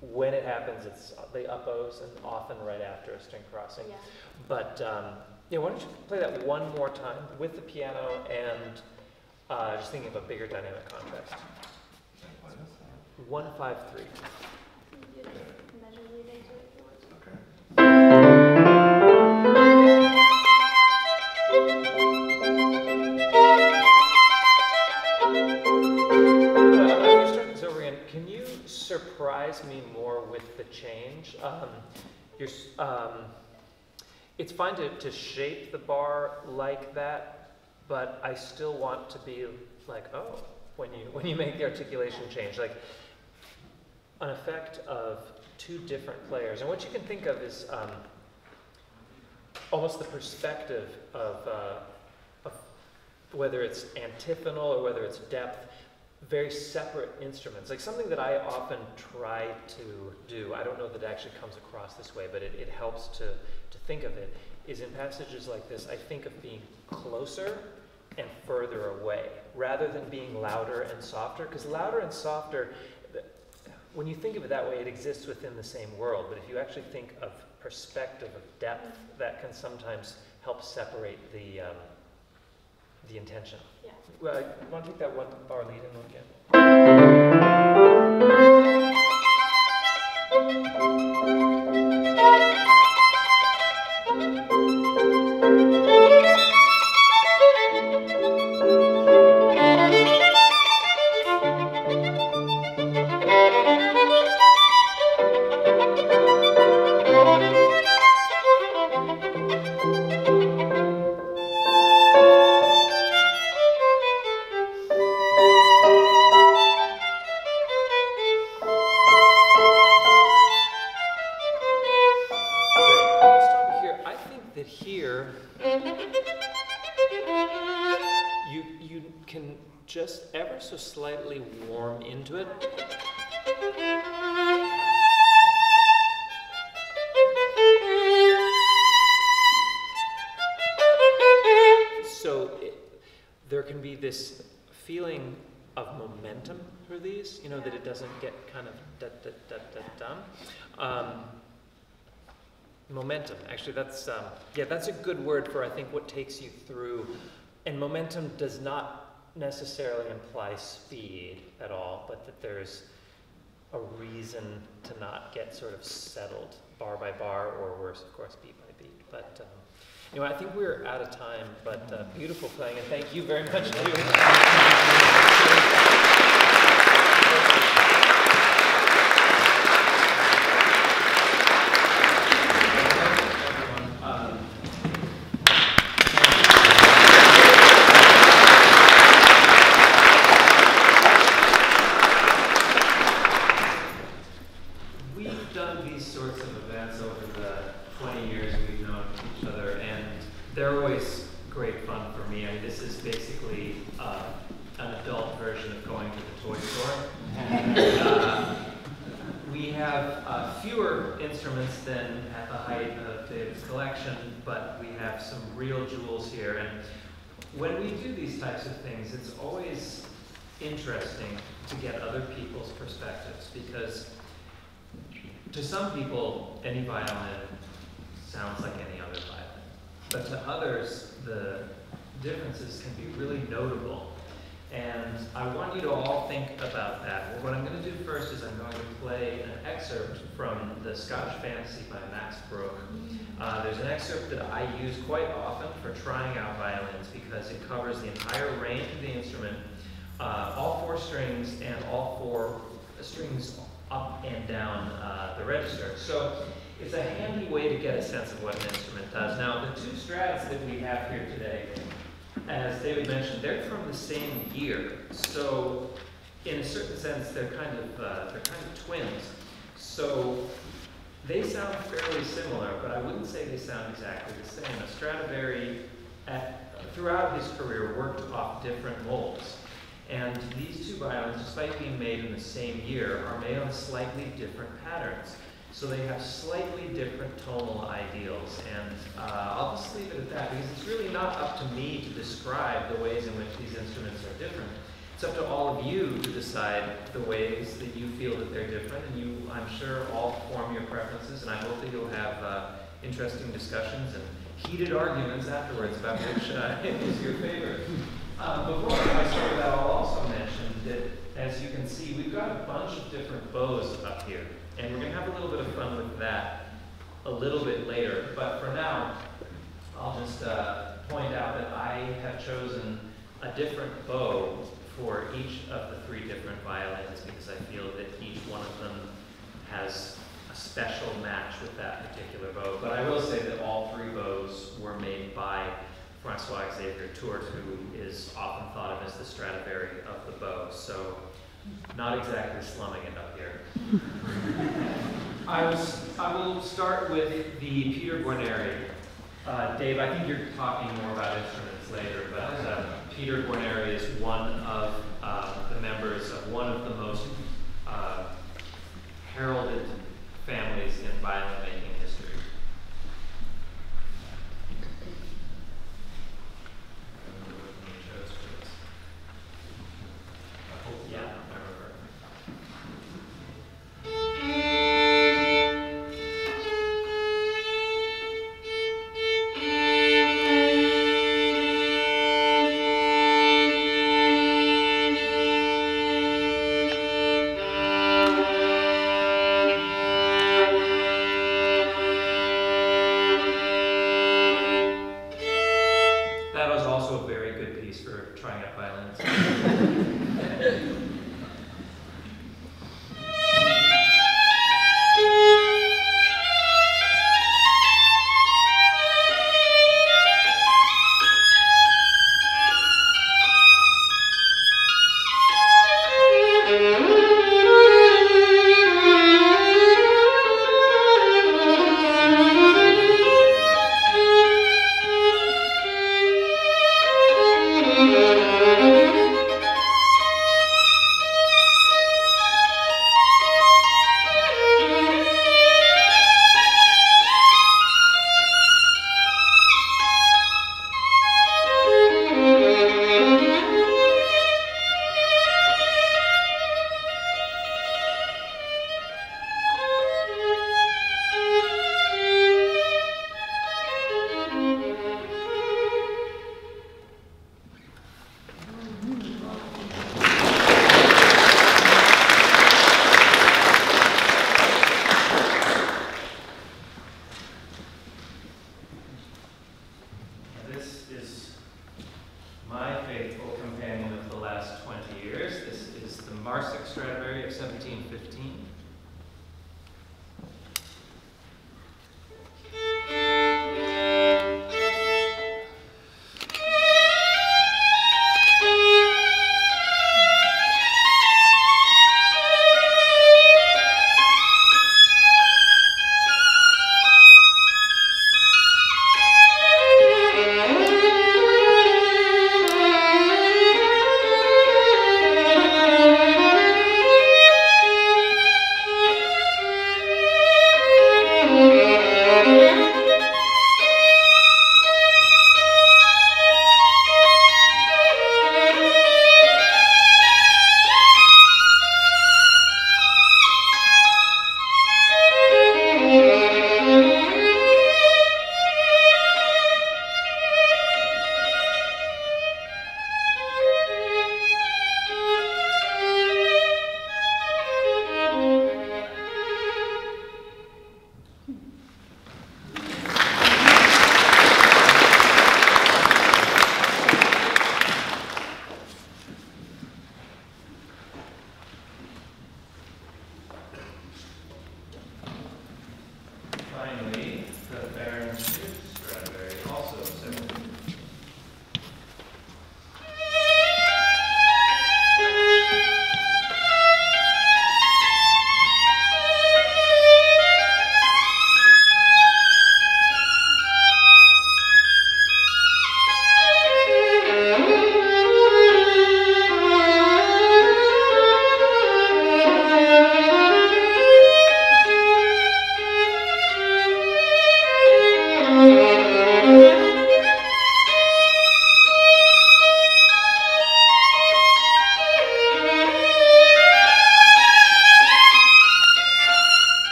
when it happens, it's the upbows and often right after a string crossing. Yeah. But, um, yeah, why don't you play that one more time with the piano and uh, just thinking of a bigger dynamic contrast. One, five, three. Can measure lead into it if you. Okay. Uh, surprise me more with the change? Um, um, it's fine to, to shape the bar like that, but I still want to be like, oh, when you when you make the articulation change, like an effect of two different players. And what you can think of is um, almost the perspective of, uh, of whether it's antiphonal or whether it's depth, very separate instruments. Like something that I often try to do, I don't know that it actually comes across this way, but it, it helps to, to think of it, is in passages like this, I think of being closer and further away, rather than being louder and softer, because louder and softer, when you think of it that way, it exists within the same world, but if you actually think of perspective, of depth, that can sometimes help separate the, um, the intention. Yeah. Well, you want to take that one bar lead in one again? Momentum, actually, that's um, yeah, that's a good word for I think what takes you through. And momentum does not necessarily imply speed at all, but that there's a reason to not get sort of settled bar by bar, or worse, of course, beat by beat. But um, anyway, I think we're out of time. But uh, beautiful playing, and thank you very much. Um, We've done these sorts of events over the 20 years we've known each other, and they're always great fun for me. I mean, this is basically uh, an adult version of going to the toy store. Uh, we have uh, fewer instruments than at the height of David's collection, but we have some real jewels here. And when we do these types of things, it's always interesting to get other people's perspectives because to some people, any violin sounds like any other violin. But to others, the differences can be really notable. And I want you to all think about that. Well, what I'm going to do first is I'm going to play an excerpt from the Scottish Fantasy by Max Bruch. Uh, there's an excerpt that I use quite often for trying out violins because it covers the entire range of the instrument, uh, all four strings and all four strings up and down uh, the register. So it's a handy way to get a sense of what an instrument does. Now, the two Strads that we have here today, as David mentioned, they're from the same year. So in a certain sense, they're kind of, uh, they're kind of twins. So they sound fairly similar, but I wouldn't say they sound exactly the same. A Stradivari, at, throughout his career, worked off different molds. And these two violins, despite being made in the same year, are made on slightly different patterns. So they have slightly different tonal ideals. And uh, I'll just leave it at that because it's really not up to me to describe the ways in which these instruments are different. It's up to all of you to decide the ways that you feel that they're different, and you, I'm sure, all form your preferences, and I hope that you'll have uh, interesting discussions and heated arguments afterwards about which uh, is your favorite. Uh, before I start that, I'll also mention that, as you can see, we've got a bunch of different bows up here, and we're going to have a little bit of fun with that a little bit later. But for now, I'll just uh, point out that I have chosen a different bow for each of the three different violins because I feel that each one of them has a special match with that particular bow. But I will say that all three bows were made by Francois Xavier Tourt, who is often thought of as the Stradivari of the bow. So not exactly slumming it up here. I, was, I will start with the Peter Guarneri. Uh, Dave, I think you're talking more about instruments later, but uh, Peter Guarneri is one of uh, the members of one of the most uh, heralded families in violin making history.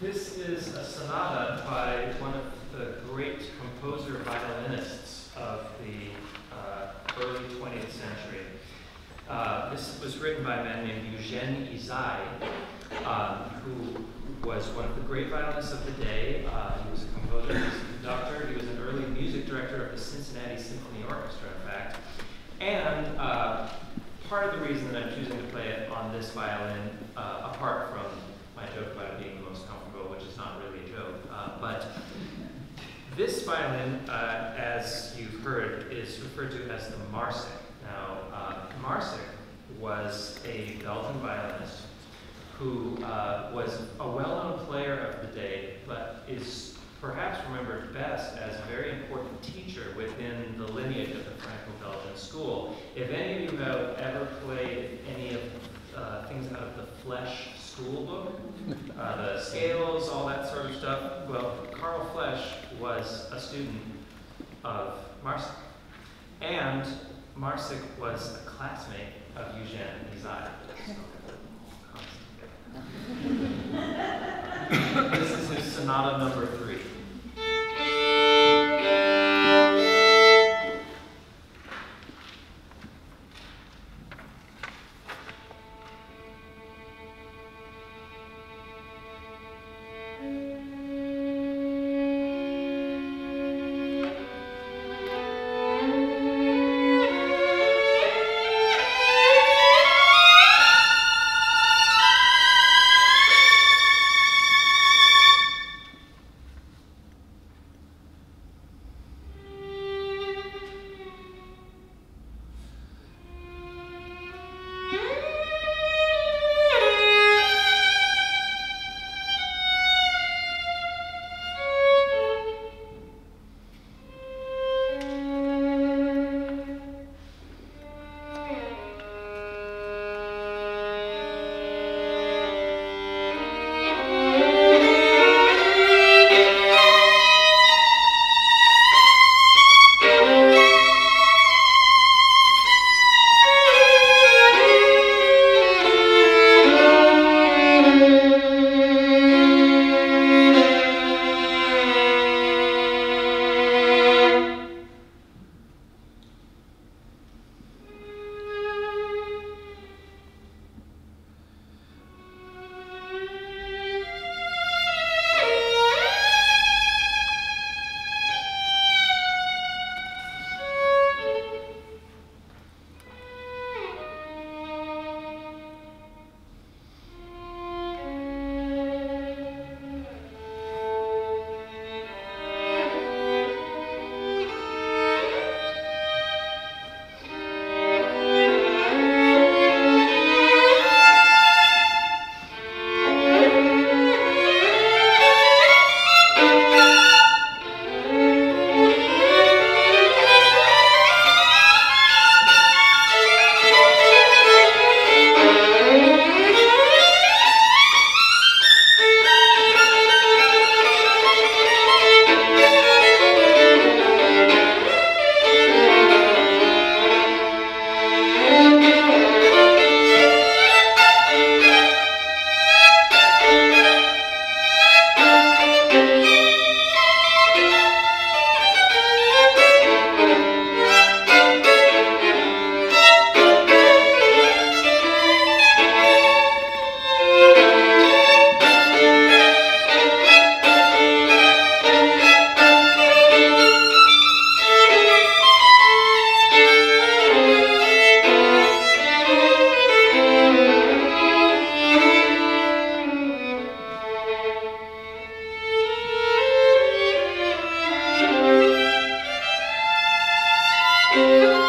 This is a sonata by one of the great composer violinists of the uh, early 20th century. Uh, this was written by a man named Eugène Ysaÿe, um, who was one of the great violinists of the day. Uh, he was a composer, he was a conductor, he was an early music director of the Cincinnati Symphony Orchestra, in fact. And uh, part of the reason that I'm choosing to play it on this violin, uh, apart from my joke about it being the most comfortable, which is not really a joke, uh, but this violin, uh, as you've heard, is referred to as the Marsik. Now, uh, Marsik was a Belgian violinist who uh, was a well-known player of the day, but is perhaps remembered best as a very important teacher within the lineage of the Franco-Belgian school. If any of you have ever played any of uh, things out of the Flesch school book, uh, the scales, all that sort of stuff, well, Carl Flesch was a student of Marsik. And Marsik was a classmate of Eugène Ysaÿe. This is his sonata number three. Música